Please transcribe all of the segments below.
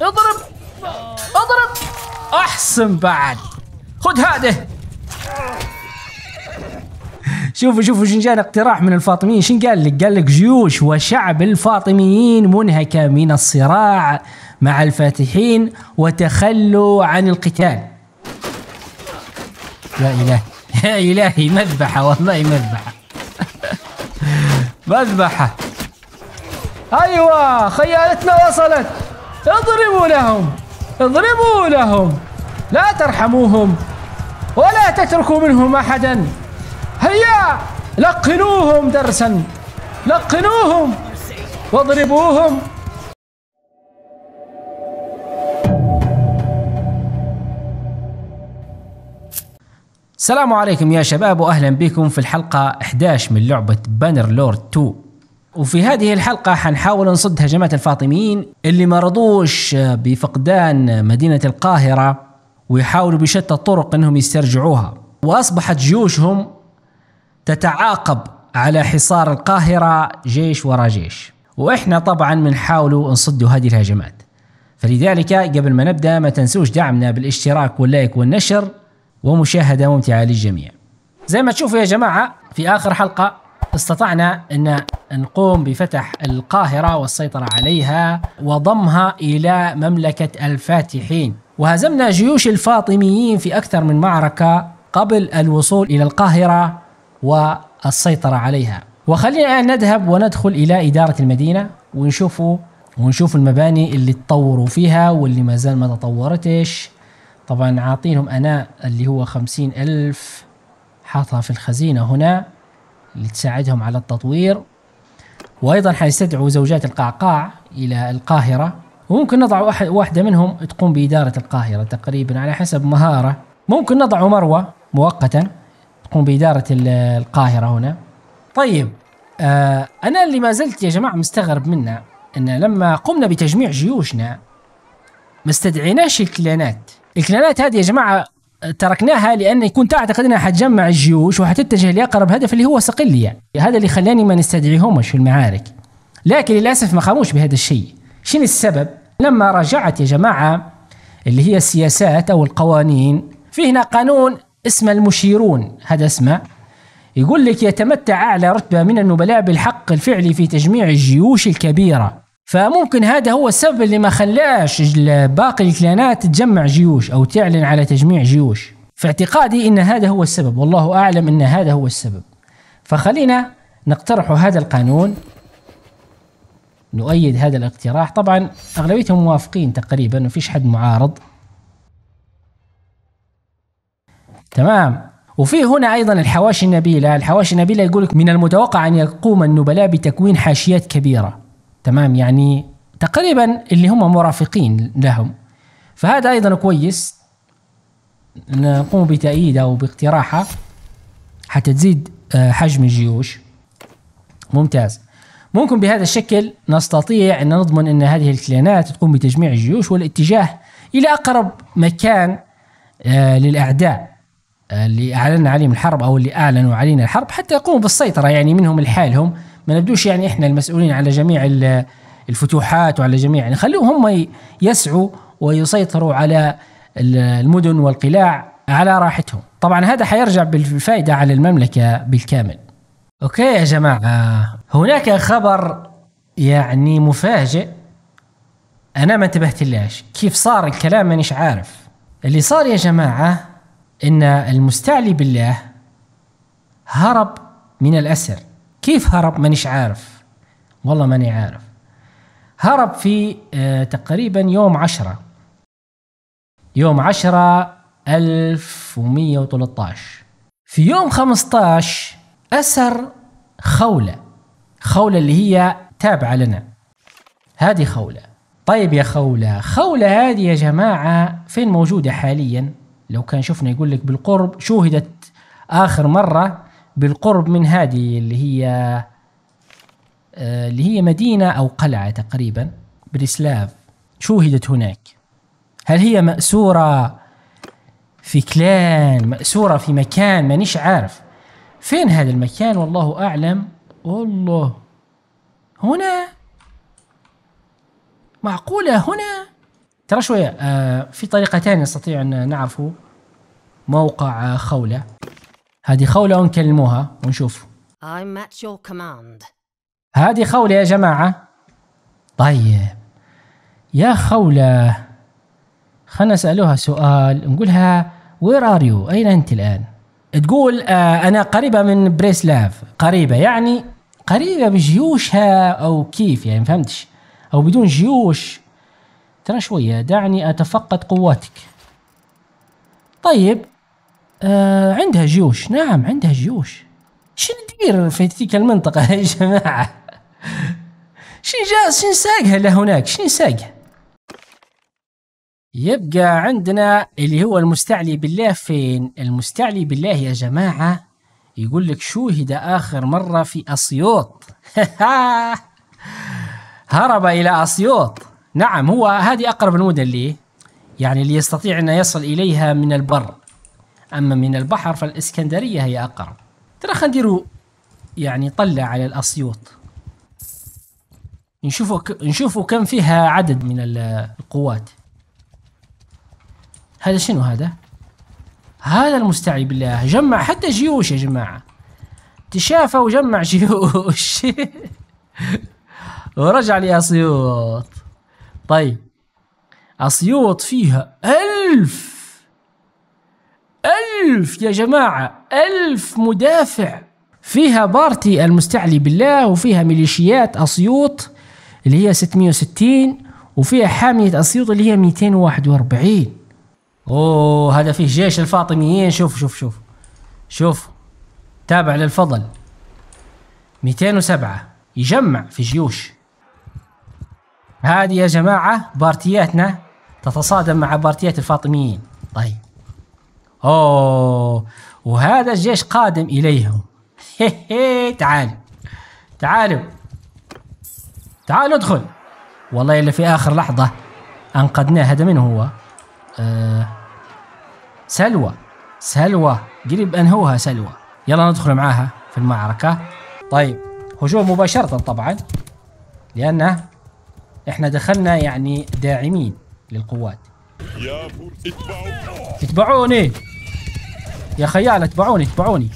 اضرب. اضرب. احسن بعد. خذ هذه. شوفوا شوفوا شن جانا اقتراح من الفاطميين. شن قال لك؟ قال لك جيوش وشعب الفاطميين منهكة من الصراع مع الفاتحين وتخلوا عن القتال. يا إلهي يا إلهي مذبحة والله مذبحة. مذبحة. أيوة خيالتنا وصلت. اضربوا لهم اضربوا لهم. لا ترحموهم ولا تتركوا منهم أحدا. هيا لقنوهم درسا لقنوهم واضربوهم. السلام عليكم يا شباب واهلا بكم في الحلقة 11 من لعبة بانر لورد 2 وفي هذه الحلقة حنحاول نصد هجمات الفاطميين اللي ما رضوش بفقدان مدينة القاهرة ويحاولوا بشتى الطرق إنهم يسترجعوها. وأصبحت جيوشهم تتعاقب على حصار القاهرة جيش ورا جيش. وإحنا طبعا بنحاول نصد هذه الهجمات. فلذلك قبل ما نبدأ ما تنسوش دعمنا بالاشتراك واللايك والنشر ومشاهدة ممتعة للجميع. زي ما تشوفوا يا جماعة في آخر حلقة استطعنا أن نقوم بفتح القاهرة والسيطرة عليها وضمها إلى مملكة الفاتحين. وهزمنا جيوش الفاطميين في أكثر من معركة قبل الوصول إلى القاهرة والسيطرة عليها. وخلينا نذهب وندخل إلى إدارة المدينة ونشوفوا ونشوف المباني اللي تطوروا فيها واللي ما زال ما تطورتش. طبعا عاطينهم أنا اللي هو خمسين ألف حاطها في الخزينة هنا. اللي تساعدهم على التطوير. وأيضا حيستدعوا زوجات القعقاع إلى القاهرة. وممكن نضع واحد واحدة منهم تقوم بإدارة القاهرة تقريبا على حسب مهارة. ممكن نضع مروة مؤقتا تقوم بإدارة القاهرة هنا. طيب آه أنا اللي ما زلت يا جماعة مستغرب منه أن لما قمنا بتجميع جيوشنا ما استدعيناش الكلانات الكلانات هذه يا جماعة تركناها لأن كنت أعتقد أنها حتجمع الجيوش وحتتجه لأقرب هدف اللي هو صقلية. هذا اللي خلاني ما نستدعيهمش في المعارك. لكن للأسف ما قاموش بهذا الشيء. شنو السبب؟ لما راجعت يا جماعة اللي هي السياسات أو القوانين في هنا قانون اسمه المشيرون. هذا اسمه. يقول لك يتمتع أعلى رتبة من النبلاء بالحق الفعلي في تجميع الجيوش الكبيرة. فممكن هذا هو السبب اللي ما خلاش باقي الكلانات تجمع جيوش أو تعلن على تجميع جيوش. في اعتقادي إن هذا هو السبب والله أعلم إن هذا هو السبب. فخلينا نقترح هذا القانون. نؤيد هذا الاقتراح. طبعا أغلبيتهم موافقين تقريبا ما فيش حد معارض. تمام. وفي هنا أيضا الحواشي النبيلة. الحواشي النبيلة يقول لك من المتوقع أن يقوم النبلاء بتكوين حاشيات كبيرة. تمام؟ يعني تقريبا اللي هم مرافقين لهم. فهذا أيضا كويس. نقوم بتأييده أو باقتراحه حتى تزيد آه، حجم الجيوش. ممتاز. ممكن بهذا الشكل نستطيع أن نضمن أن هذه الكلانات تقوم بتجميع الجيوش والاتجاه إلى أقرب مكان آه، للأعداء آه، اللي اعلنا عليهم الحرب أو اللي أعلنوا علينا الحرب حتى يقوموا بالسيطرة. يعني منهم لحالهم ما نبدوش يعني إحنا المسؤولين على جميع الفتوحات وعلى جميع يعني خليهم هم يسعوا ويسيطروا على المدن والقلاع على راحتهم. طبعا هذا حيرجع بالفائدة على المملكة بالكامل. أوكي يا جماعة هناك خبر يعني مفاجئ. أنا ما انتبهت لهاش كيف صار الكلام مانيش عارف. اللي صار يا جماعة إن المستعلي بالله هرب من الأسر. كيف هرب؟ مانيش عارف. والله ماني عارف. هرب في آه تقريبا يوم عشرة. يوم عشرة ألف ومية وثلاثة في يوم خمسة عشر أسر خولة. خولة اللي هي تابعة لنا. هذه خولة. طيب يا خولة خولة هذه يا جماعة فين موجودة حاليا؟ لو كان شفنا يقول لك بالقرب شوهدت آخر مرة بالقرب من هذه اللي هي آه، اللي هي مدينة أو قلعة تقريبا بالإسلاف شوهدت هناك. هل هي مأسورة في كلان مأسورة في مكان مانيش عارف. فين هذا المكان؟ والله أعلم. والله. هنا. معقولة هنا؟ ترى شوية آه في طريقتين نستطيع أن نعرفه موقع خولة. هذه خولة ونكلموها ونشوف I'm at your command. هذه خولة يا جماعة. طيب. يا خولة خلنا نسألوها سؤال نقولها where are you أين أنت الآن؟ تقول آه أنا قريبة من بريسلاف. قريبة يعني قريبة بجيوشها أو كيف يعني فهمتش؟ أو بدون جيوش. ترى شوية دعني أتفقد قواتك. طيب. آه عندها جيوش. نعم عندها جيوش. شو ندير في تلك المنطقة يا جماعة؟ شين جاء شين ساقها لهناك شين ساقها؟ يبقى عندنا اللي هو المستعلي بالله فين؟ المستعلي بالله يا جماعة. يقول لك شوهد آخر مرة في أسيوط؟ هرب إلى أسيوط. نعم هو هذه أقرب المدن لي. يعني اللي يستطيع أن يصل إليها من البر. أما من البحر فالإسكندرية هي أقرب. ترى خلينا نديروا يعني طلع على الأسيوط. نشوفوا ك... نشوفوا كم فيها عدد من ال- القوات. هذا شنو هذا؟ هذا المستعي بالله. جمع حتى جيوش يا جماعة. تشافى وجمع جيوش. ورجع لأسيوط. طيب. أسيوط فيها ألف ألف يا جماعة ألف مدافع. فيها بارتي المستعلي بالله وفيها ميليشيات أسيوط اللي هي 660 وفيها حامية أسيوط اللي هي 241 أوه هذا فيه جيش الفاطميين. شوف شوف شوف شوف. تابع للفضل. 207 يجمع في جيوش. هذه يا جماعة بارتياتنا تتصادم مع بارتيات الفاطميين. طيب. أوه وهذا الجيش قادم هي تعالوا تعالوا تعالوا ادخل. والله اللي في آخر لحظة أنقذناه هذا من هو؟ آه سلوى سلوى قريب أنهوها سلوى. يلا ندخل معاها في المعركة. طيب هجوم مباشرة طبعا لأنه إحنا دخلنا يعني داعمين للقوات. يا اتبعوني يا خيال اتبعوني اتبعوني.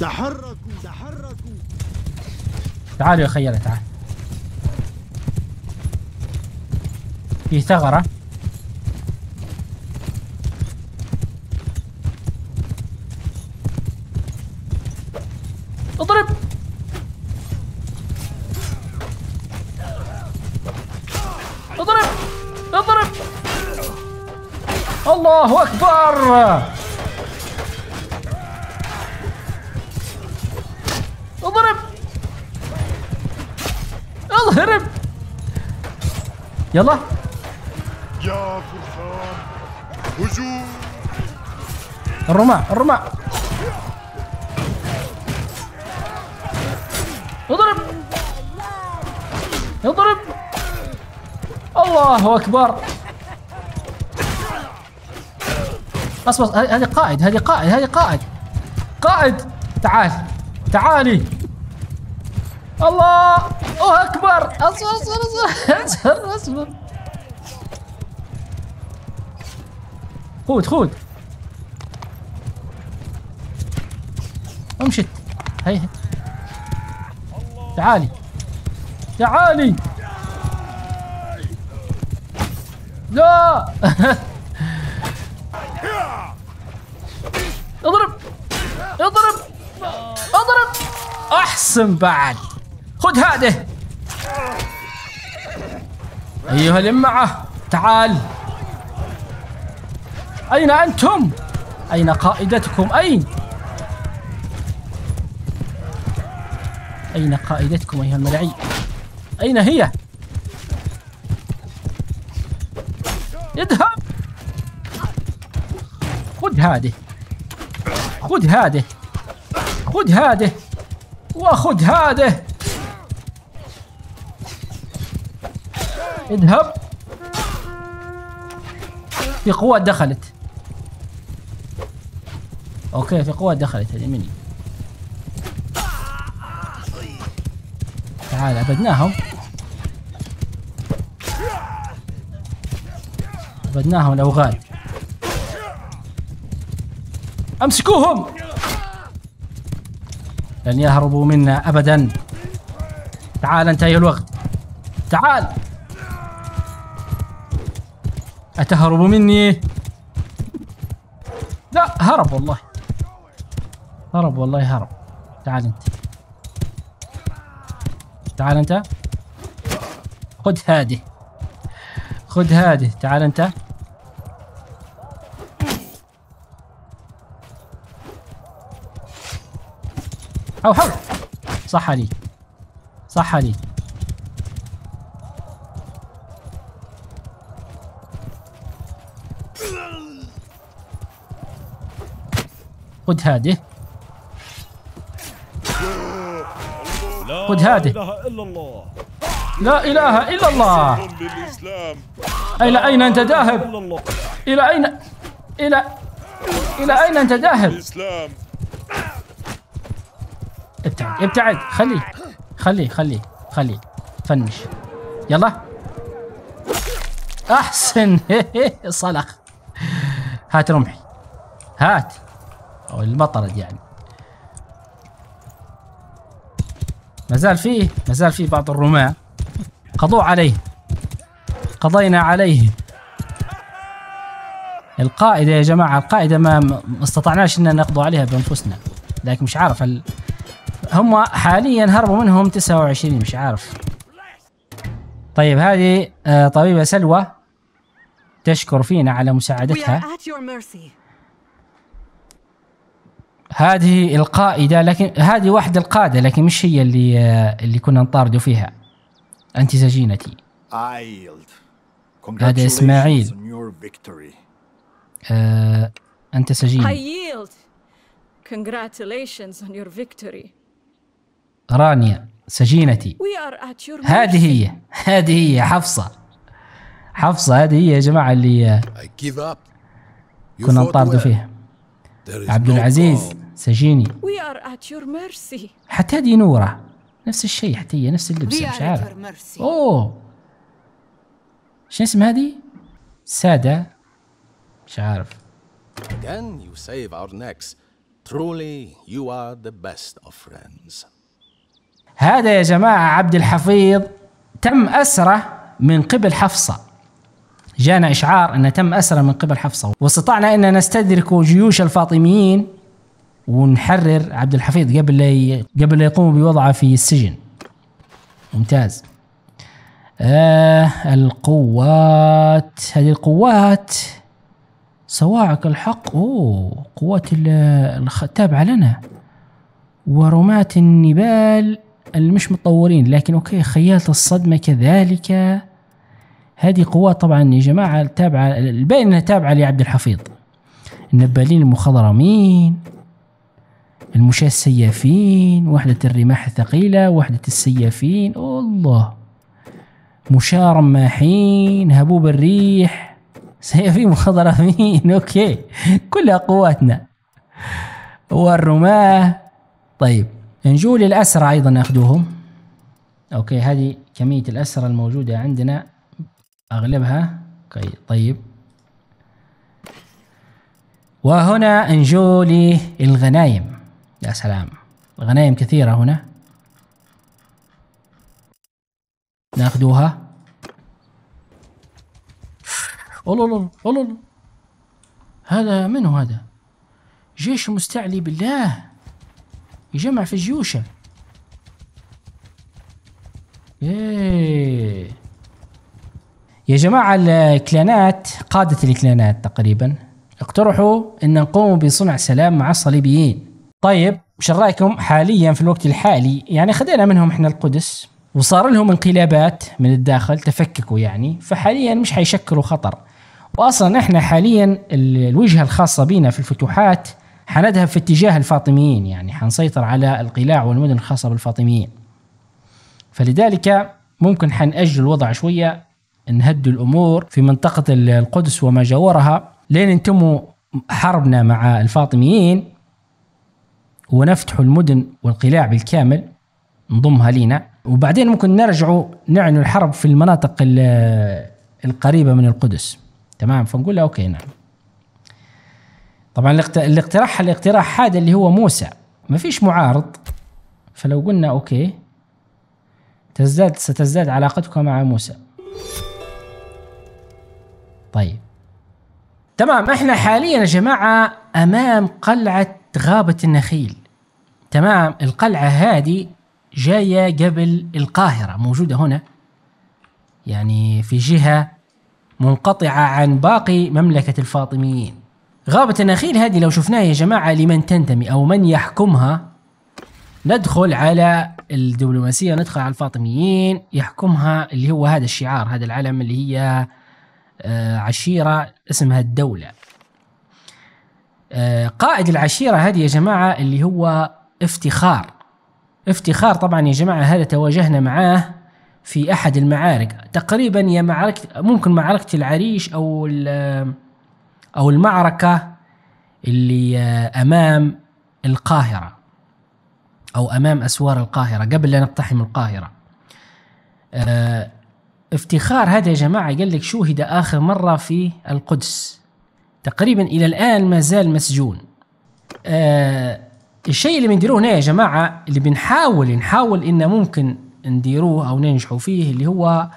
تحركوا تحركوا. تعالوا يا خيال تعال. في ثغرة. الله أكبر. اضرب. اضرب. يلا. يا فرسان هجوم. الرماح الرماح اضرب. اضرب. الله أكبر. بس هذه قائد هذه قائد هذه قائد. قائد تعال تعالي. الله الله أكبر. أصبر أصبر أصبر. أصبر أصبر. خود خود. امشت هي. تعالي. تعالي. لا. احسن بعد. خذ هذه. أيها الامعه تعال. أين أنتم؟ أين قائدتكم؟ أين؟ أين قائدتكم أيها الملاعين؟ أين هي؟ اذهب. خذ هذه. خذ هذه. خذ هذه. وخذ هذه. اذهب. في قوات دخلت. أوكي في قوات دخلت هذه مني. تعال أبدناهم. أبدناهم الاوغاد أمسكوهم! لن يهربوا منا ابدا. تعال انت ايها الوغد تعال. أتهرب مني؟ لا هرب والله. هرب والله هرب. تعال انت. تعال انت. خذ هذه. خذ هذه. تعال انت. حو حو صح عليك صح عليك خذ هذه. لا خذ هذه. إله إلا الله. لا إله إلا الله. إلى أين أنت ذاهب إلى أين؟ إلى إلى أين أنت ذاهب ابتعد خليه خليه خليه خليه. فنش يلا. أحسن. صلخ. هات رمحي. هات. أو المطرد يعني. ما زال فيه ما زال فيه بعض الرماة. قضوا عليه. قضينا عليه. القائدة يا جماعة القائدة ما ما استطعناش إن نقضوا عليها بأنفسنا. لكن مش عارف هل هم حاليا هربوا منهم 29 مش عارف. طيب هذه آه، طبيبة سلوى تشكر فينا على مساعدتها. هذه القائدة لكن هذه واحدة القادة لكن مش هي اللي آه، اللي كنا نطاردوا فيها. أنت سجينتي. هذا إسماعيل. آه، أنت I سجيني yield. Congratulations on your victory. رانيا سجينتي هذه. هي هذه هي حفصة حفصة هذه هي يا جماعة اللي كنا نطاردوا. فيها عبد العزيز. سجيني. حتى هذه نورة نفس الشيء حتى هي نفس اللبس We مش عارف. أوه شو اسم هذه؟ سادة مش عارف Again, you save our necks. Truly, you are the best of friends. هذا يا جماعة عبد الحفيظ تم أسره من قبل حفصة. جانا إشعار أنه تم أسره من قبل حفصة. واستطعنا أن نستدرك جيوش الفاطميين ونحرر عبد الحفيظ قبل لا ي... قبل يقوموا بوضعه في السجن. ممتاز. آه القوات هذه القوات صواعق الحق. أوه قوات التابعة لنا. ورماة النبال المش متطورين لكن okay خيالة الصدمة كذلك. هذه قوات طبعا يا جماعة تابعة الباين إنها تابعة لعبد الحفيظ. النبالين المخضرمين المشاة السيافين وحدة الرماح الثقيلة وحدة السيافين. الله. مشاة رماحين هبوب الريح سيافين مخضرمين. okay. كلها قواتنا. والرماة طيب. نجول الأسرى أيضا نأخذوهم. okay هذه كمية الأسرى الموجودة عندنا أغلبها. okay طيب. وهنا نجول الغنايم. يا سلام الغنايم كثيرة هنا. نأخذوها. الله الله هذا منو هذا؟ جيش مستعلي بالله. يجمع في جيوشه. إيه. يا جماعة الكلانات قادة الكلانات تقريبا اقترحوا أن نقوم بصنع سلام مع الصليبيين. طيب وش رأيكم حاليا في الوقت الحالي؟ يعني خذينا منهم إحنا القدس. وصار لهم انقلابات من الداخل تفككوا يعني فحاليا مش حيشكلوا خطر. واصلا إحنا حاليا ال- الوجهة الخاصة بنا في الفتوحات حنذهب في اتجاه الفاطميين يعني حنسيطر على القلاع والمدن الخاصة بالفاطميين. فلذلك ممكن حنأجل الوضع شوية نهدوا الأمور في منطقة ال- القدس وما جاورها لين يتم حربنا مع الفاطميين ونفتح المدن والقلاع بالكامل نضمها لينا. وبعدين ممكن نرجعوا نعنوا الحرب في المناطق ال- القريبة من القدس. تمام؟ فنقول له okay نعم. طبعا الاقت- الاقتراح الاقتراح هذا اللي هو موسى. ما فيش معارض. فلو قلنا okay تزداد ستزداد علاقتك مع موسى. طيب. تمام. إحنا حاليا يا جماعة أمام قلعة غابة النخيل. تمام. القلعة هذه جاية قبل القاهرة موجودة هنا. يعني في جهة منقطعة عن باقي مملكة الفاطميين. غابة النخيل هذه لو شفناها يا جماعة لمن تنتمي أو من يحكمها ندخل على الدبلوماسية ندخل على الفاطميين يحكمها اللي هو هذا الشعار هذا العلم اللي هي آه، عشيرة اسمها الدولة. آه، قائد العشيرة هذه يا جماعة اللي هو افتخار. افتخار طبعا يا جماعة هذا تواجهنا معاه في أحد المعارك. تقريبا يا معركة ممكن معركة العريش أو ال- أو المعركة اللي آه، أمام القاهرة أو أمام أسوار القاهرة قبل لا نقتحم القاهرة. آه، افتخار هذا يا جماعة قال لك شوهد آخر مرة في القدس. تقريبا إلى الآن ما زال مسجون. آه الشيء اللي بنديروه هنا يا جماعة اللي بنحاول نحاول إن ممكن نديروه أو ننجحوا فيه اللي هو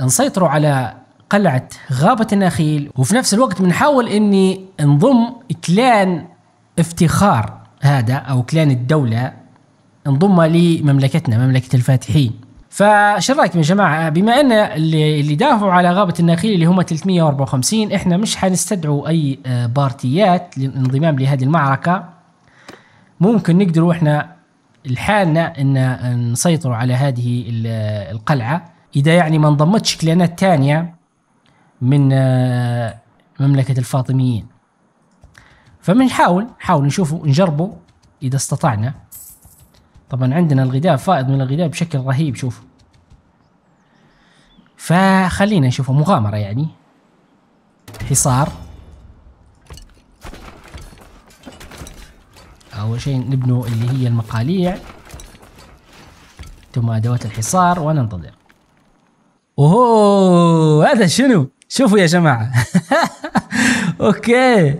نسيطروا على قلعة غابة النخيل. وفي نفس الوقت بنحاول إني نضم كلان افتخار هذا أو كلان الدولة انضم لمملكتنا مملكة الفاتحين. فايش رأيكم يا جماعة؟ بما أن اللي اللي دافعوا على غابة النخيل اللي هم 354 إحنا مش حنستدعوا أي آه، بارتيات للانضمام لهذه المعركة. ممكن نقدروا إحنا لحالنا إن نسيطروا على هذه ال- القلعة. إذا يعني ما انضمتش كلانات تانية من آه، مملكة الفاطميين. فبنحاول نحاول نشوفوا نجربوا إذا استطعنا. طبعا عندنا الغذاء فائض من الغذاء بشكل رهيب شوف فخلينا نشوفه مغامرة يعني. حصار. أول شيء نبنوا اللي هي المقاليع. ثم أدوات الحصار وننتظر. اوه هذا شنو؟ شوفوا يا جماعة. أوكي.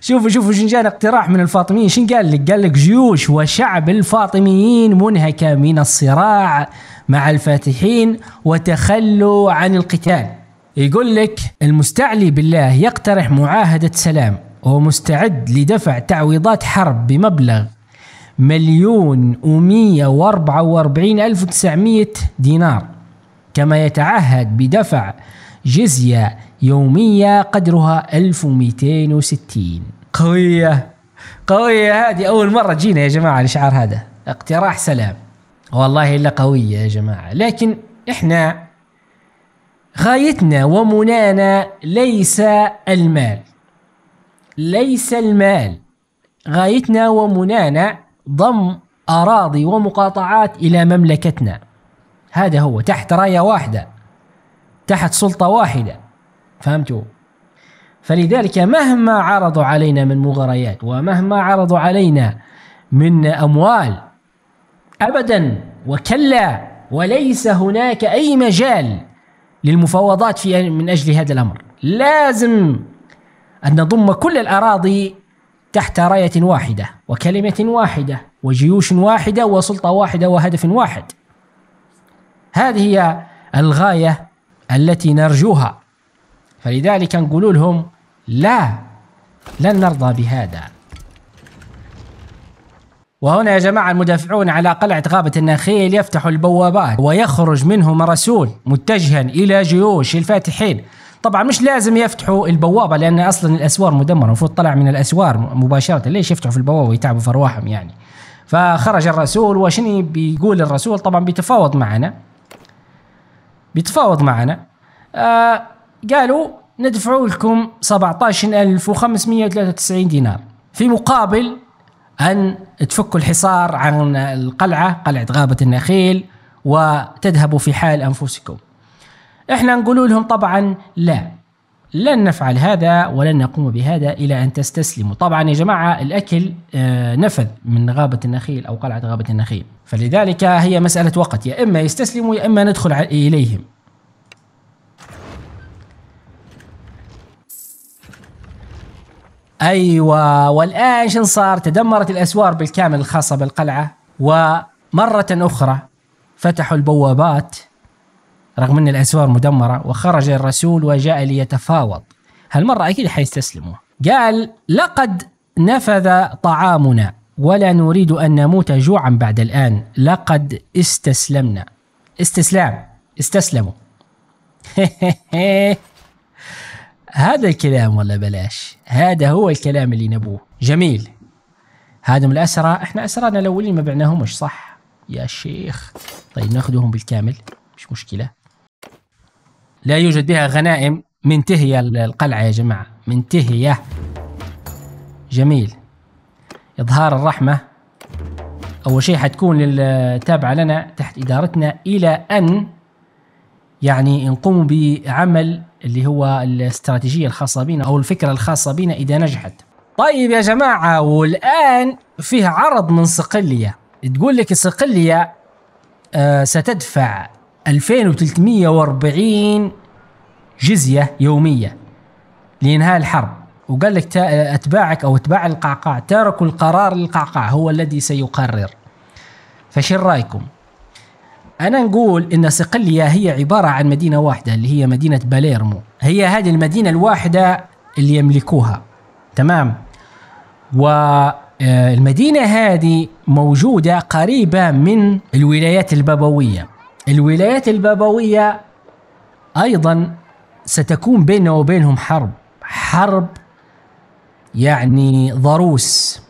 شوفوا شوفوا شن جانا اقتراح من الفاطميين. شن قال لك؟ قال لك جيوش وشعب الفاطميين منهكة من الصراع مع الفاتحين وتخلوا عن القتال. يقول لك المستعلي بالله يقترح معاهدة سلام ومستعد لدفع تعويضات حرب بمبلغ مليون ومية وأربعة وأربعين ألف وتسعمية دينار. كما يتعهد بدفع جزية يومية قدرها 1260 قوية. قوية. هذه أول مرة جينا يا جماعة الإشعار هذا. اقتراح سلام. والله إلا قوية يا جماعة. لكن إحنا غايتنا ومنانا ليس المال. ليس المال. غايتنا ومنانا ضم أراضي ومقاطعات إلى مملكتنا. هذا هو. تحت راية واحدة. تحت سلطة واحدة. فهمتوا؟ فلذلك مهما عرضوا علينا من مغريات ومهما عرضوا علينا من أموال أبدا وكلا وليس هناك أي مجال للمفاوضات في من أجل هذا الأمر. لازم أن نضم كل الأراضي تحت راية واحدة وكلمة واحدة وجيوش واحدة وسلطة واحدة وهدف واحد. هذه هي الغاية التي نرجوها. فلذلك نقول لهم لا لن نرضى بهذا. وهنا يا جماعة المدافعون على قلعة غابة النخيل يفتحوا البوابات ويخرج منهم رسول متجها إلى جيوش الفاتحين. طبعا مش لازم يفتحوا البوابة لأن أصلا الأسوار مدمرة المفروض طلع من الأسوار مباشرة. ليش يفتحوا في البوابة ويتعبوا في أرواحهم يعني؟ فخرج الرسول وشني بيقول الرسول؟ طبعا بيتفاوض معنا. بيتفاوض معنا. آه قالوا ندفعوا لكم 17593 دينار في مقابل أن تفكوا الحصار عن القلعة قلعة غابة النخيل وتذهبوا في حال أنفسكم. إحنا نقول لهم طبعا لا لن نفعل هذا ولن نقوم بهذا إلى أن تستسلموا. طبعا يا جماعة الأكل آه، نفذ من غابة النخيل أو قلعة غابة النخيل. فلذلك هي مسألة وقت. يا إما يستسلموا يا إما ندخل إليهم. أيوه والآن شن صار؟ تدمرت الأسوار بالكامل الخاصة بالقلعة ومرة أخرى فتحوا البوابات رغم أن الأسوار مدمرة وخرج الرسول وجاء ليتفاوض. هالمرة أكيد حيستسلموا. قال لقد نفذ طعامنا. ولا نريد أن نموت جوعا بعد الآن. لقد استسلمنا. استسلام. استسلموا. هذا الكلام ولا بلاش. هذا هو الكلام اللي نبوه. جميل. هذا من الأسرى. إحنا أسرانا الأولين ما بعناهمش صح؟ يا شيخ. طيب نأخذهم بالكامل. مش مشكلة. لا يوجد بها غنائم. منتهية القلعة يا جماعة. منتهية جميل. إظهار الرحمة. أول شيء حتكون تابعة لنا تحت إدارتنا إلى أن يعني نقوم بعمل اللي هو الاستراتيجية الخاصة بنا أو الفكرة الخاصة بنا إذا نجحت. طيب يا جماعة والآن فيه عرض من صقلية. تقول لك صقلية آه ستدفع 2340 جزية يومية لإنهاء الحرب. وقال لك أتباعك أو أتباع القعقاع تركوا القرار للقعقاع هو الذي سيقرر. فشو رأيكم؟ أنا نقول إن صقلية هي عبارة عن مدينة واحدة اللي هي مدينة باليرمو. هي هذه المدينة الواحدة اللي يملكوها. تمام؟ والمدينة هذه موجودة قريبة من الولايات البابوية. الولايات البابوية أيضا ستكون بيننا وبينهم حرب. حرب يعني ضروس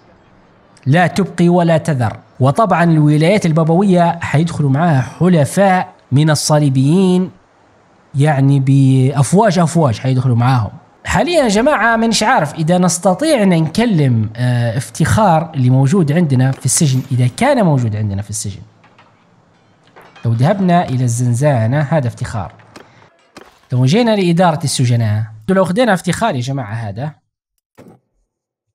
لا تبقي ولا تذر. وطبعا الولايات البابوية حيدخلوا معها حلفاء من الصليبيين يعني بأفواج أفواج حيدخلوا معاهم. حاليا يا جماعة مانيش عارف إذا نستطيع أن نكلم آه، افتخار اللي موجود عندنا في السجن إذا كان موجود عندنا في السجن. لو ذهبنا إلى الزنزانة هذا افتخار. لو جينا لإدارة السجناء. لو أخذنا افتخار يا جماعة هذا.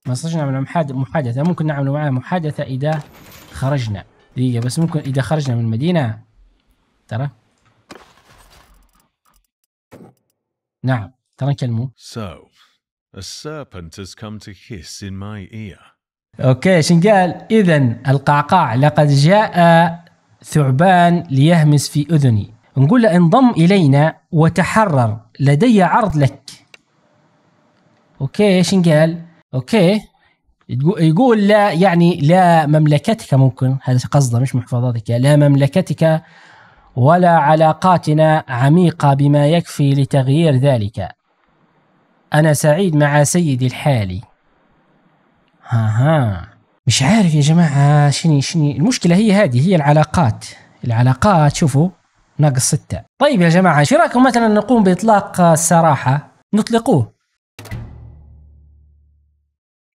ما نستطيع نعمل محاد- محادثة. ممكن نعمل معاه محادثة إذا خرجنا. دقيقة بس ممكن إذا خرجنا من المدينة. ترى؟ نعم. ترى نكلمه So, a serpent has come to hiss in my ear. أوكي شن قال؟ اذا القعقاع لقد جاء ثعبان ليهمس في أذني. نقول له انضم إلينا وتحرر لدي عرض لك. okay شن قال؟ okay. يقو- يقول لا يعني لا مملكتك ممكن. هذا قصده مش محفظتك لا مملكتك ولا علاقاتنا عميقة بما يكفي لتغيير ذلك. أنا سعيد مع سيدي الحالي ها ها مش عارف يا جماعة شني شني المشكلة هي هذه هي العلاقات. العلاقات شوفوا ناقص ستة. طيب يا جماعة شو رأيكم مثلا نقوم بإطلاق السراحة؟ نطلقوه.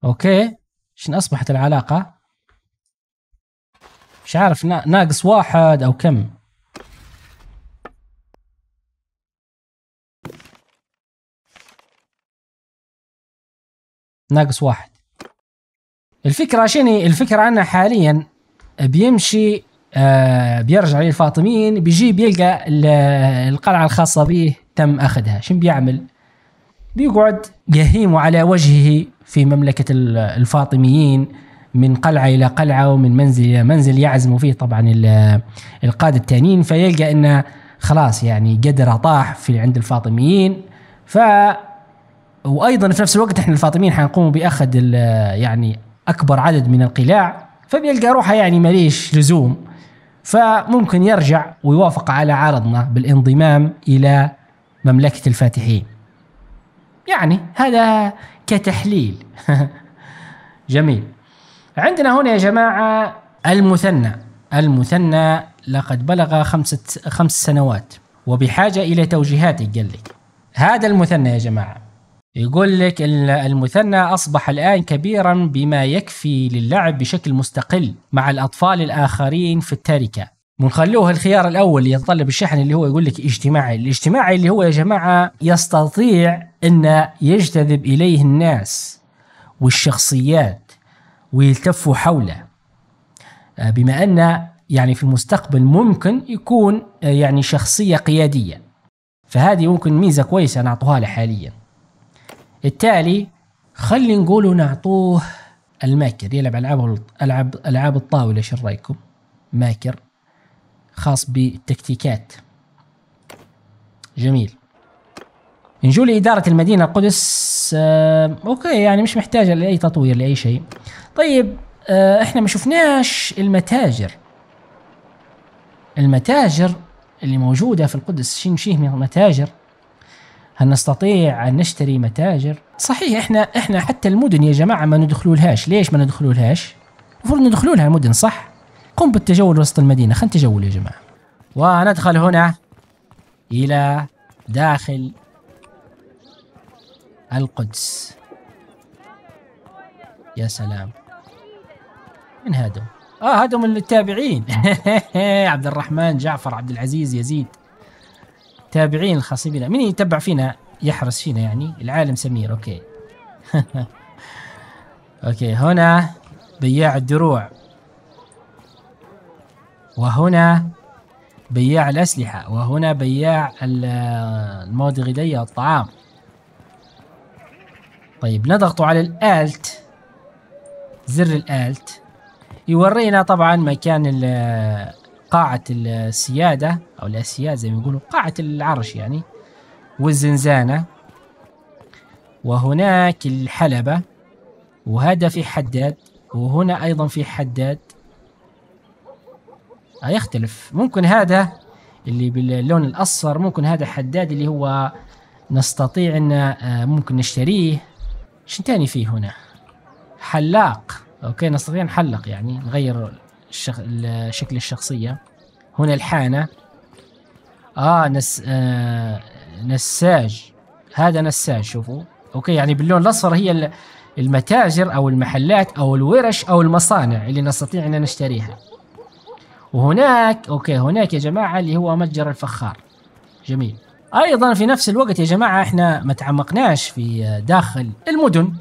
أوكي. شنو أصبحت العلاقة؟ مش عارف نا- ناقص واحد أو كم؟ ناقص واحد. الفكرة شنو؟ الفكرة أنه حاليا بيمشي آه بيرجع للفاطميين بيجي بيلقى ال- القلعة الخاصة به تم أخذها. شنو بيعمل؟ بيقعد يهيم على وجهه في مملكة ال- الفاطميين من قلعة إلى قلعة ومن منزل إلى منزل يعزم فيه طبعا ال- القادة التانيين فيلقى أنه خلاص يعني قدر طاح في عند الفاطميين ف وأيضا في نفس الوقت إحنا الفاطميين حنقوم بأخذ يعني أكبر عدد من القلاع فبيلقى روحه يعني ماليش لزوم فممكن يرجع ويوافق على عرضنا بالانضمام إلى مملكة الفاتحين. يعني هذا كتحليل. جميل. عندنا هنا يا جماعة المثنى المثنى لقد بلغ خمسة خمس سنوات وبحاجة إلى توجيهاتك قال لك. هذا المثنى يا جماعة يقول لك ال- المثنى أصبح الآن كبيرا بما يكفي للعب بشكل مستقل مع الأطفال الآخرين في التركة ونخلوه الخيار الأول يتطلب الشحن اللي هو يقول لك اجتماعي، الاجتماعي اللي هو يا جماعة يستطيع أن يجتذب إليه الناس والشخصيات ويلتفوا حوله. آه، بما أن يعني في المستقبل ممكن يكون آه، يعني شخصية قيادية. فهذه ممكن ميزة كويسة نعطوها له حاليا. التالي خلي نقولوا نعطوه الماكر يلعب ألعاب العاب ألعاب الطاولة شو رأيكم؟ ماكر خاص بالتكتيكات. جميل. نجول لإدارة المدينة القدس آه، okay يعني مش محتاجة لأي تطوير لأي شيء. طيب آه، إحنا ما شفناش المتاجر. المتاجر اللي موجودة في القدس شن شيه من المتاجر. هل نستطيع أن نشتري متاجر؟ صحيح إحنا إحنا حتى المدن يا جماعة ما ندخلوا لهاش ليش ما ندخلوا لهاش المفروض ندخلوا لها المدن صح؟ قم بالتجول وسط المدينة خلينا نتجول يا جماعة. وندخل هنا إلى داخل القدس. يا سلام. من هادم؟ آه هادم التابعين. عبد الرحمن جعفر عبد العزيز يزيد. تابعين الخاصين. بنا مين يتبع فينا؟ يحرس فينا يعني؟ العالم سمير أوكي. أوكي هنا بياع الدروع. وهنا بياع الأسلحة وهنا بياع ال- المواد الغذائية والطعام طيب نضغط على الآلت زر الآلت. يورينا طبعا مكان قاعة السيادة أو الأسياد زي ما يقولوا قاعة العرش يعني والزنزانة. وهناك الحلبة وهذا في حداد وهنا أيضا في حداد. يختلف. ممكن هذا اللي باللون الأصفر ممكن هذا حداد اللي هو نستطيع أن آه، ممكن نشتريه. شو تاني فيه هنا؟ حلاق. أوكي نستطيع نحلق يعني نغير الشخ... ال- شكل الشخصية. هنا الحانة. آه نس... آه نساج. هذا نساج شوفوا. okay يعني باللون الأصفر هي ال- المتاجر أو المحلات أو الورش أو المصانع اللي نستطيع أن نشتريها. وهناك okay هناك يا جماعة اللي هو متجر الفخار. جميل. أيضا في نفس الوقت يا جماعة إحنا ما تعمقناش في داخل المدن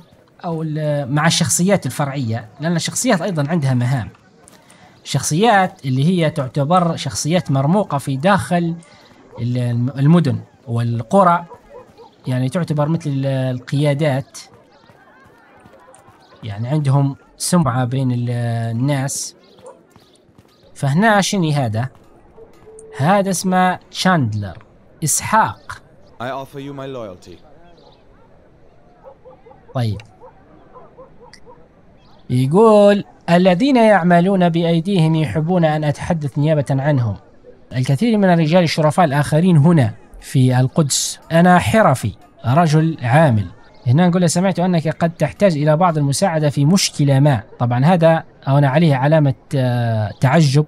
أو مع الشخصيات الفرعية لأن الشخصيات أيضا عندها مهام. شخصيات اللي هي تعتبر شخصيات مرموقة في داخل ال- الم- المدن والقرى يعني تعتبر مثل ال- القيادات. يعني عندهم سمعة بين ال- الناس. فهنا شني هذا؟ هذا اسمه تشاندلر إسحاق. I offer you my loyalty. طيب. يقول الذين يعملون بأيديهم يحبون أن أتحدث نيابة عنهم. الكثير من الرجال الشرفاء الآخرين هنا في القدس. أنا حرفي رجل عامل. هنا نقول سمعت أنك قد تحتاج إلى بعض المساعدة في مشكلة ما. طبعا هذا هنا عليه علامة آه، تعجب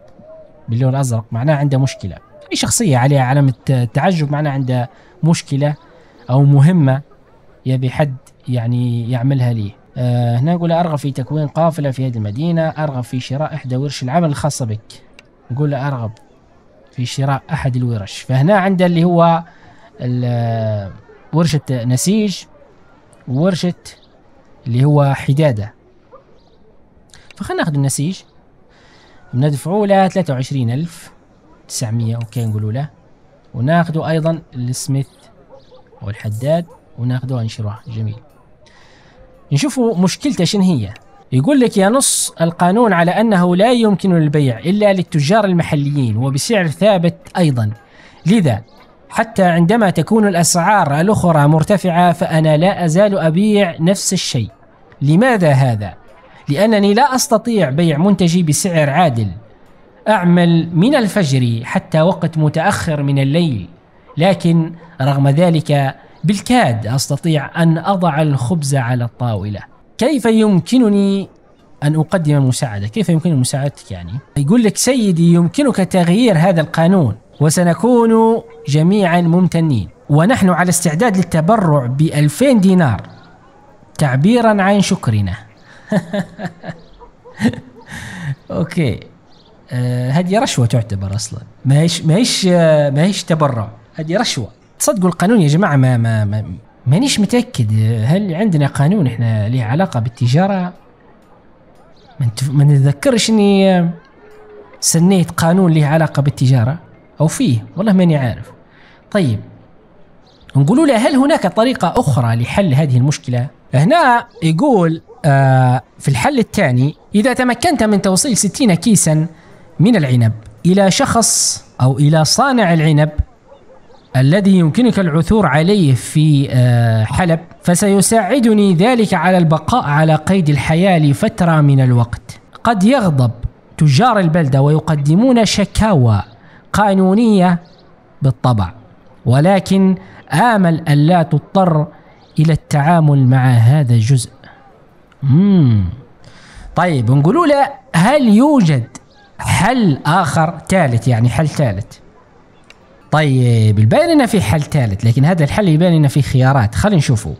باللون الأزرق معناه عنده مشكلة. أي شخصية عليها علامة آه، تعجب معناه عنده مشكلة أو مهمة يبي حد يعني يعملها لي آه هنا نقول أرغب في تكوين قافلة في هذه المدينة أرغب في شراء إحدى ورش العمل الخاصة بك. نقول أرغب في شراء أحد الورش. فهنا عنده اللي هو ورشة نسيج وورشة اللي هو حدادة. فخلنا ناخذ النسيج. بندفعوا له 23900 أوكي نقولوا له. وناخذوا أيضا السميث أو الحداد وناخذوها نشروها جميل. نشوفوا مشكلته شنو هي. يقول لك ينص القانون على أنه لا يمكن البيع إلا للتجار المحليين وبسعر ثابت أيضا. لذا حتى عندما تكون الأسعار الأخرى مرتفعة فأنا لا أزال أبيع نفس الشيء. لماذا هذا؟ لأنني لا أستطيع بيع منتجي بسعر عادل. أعمل من الفجر حتى وقت متأخر من الليل. لكن رغم ذلك بالكاد أستطيع أن أضع الخبز على الطاولة. كيف يمكنني أن أقدم المساعده كيف يمكنني مساعدتك يعني؟ يقول لك سيدي يمكنك تغيير هذا القانون. وسنكون جميعا ممتنين. ونحن على استعداد للتبرع ب 2000 دينار. تعبيرا عن شكرنا. okay. آه هذه رشوة تعتبر أصلا. ما هيش ما هيش ما تبرع. هذه رشوة. تصدقوا القانون يا جماعة ما ما, ما مانيش متأكد. هل عندنا قانون إحنا له علاقة بالتجارة؟ ما نتذكرش إني سنيت قانون له علاقة بالتجارة. أو فيه والله ماني عارف. طيب نقولوا له هل هناك طريقة أخرى لحل هذه المشكلة؟ هنا يقول آه في الحل الثاني إذا تمكنت من توصيل 60 كيسا من العنب إلى شخص أو إلى صانع العنب الذي يمكنك العثور عليه في آه حلب فسيساعدني ذلك على البقاء على قيد الحياة لفترة من الوقت. قد يغضب تجار البلدة ويقدمون شكاوى. قانونية بالطبع ولكن آمل ألا تضطر إلى التعامل مع هذا الجزء. مم. طيب نقولوا له هل يوجد حل آخر ثالث؟ يعني حل ثالث. طيب الباين لنا في حل ثالث لكن هذا الحل يبان لنا في خيارات. خلينا نشوفه.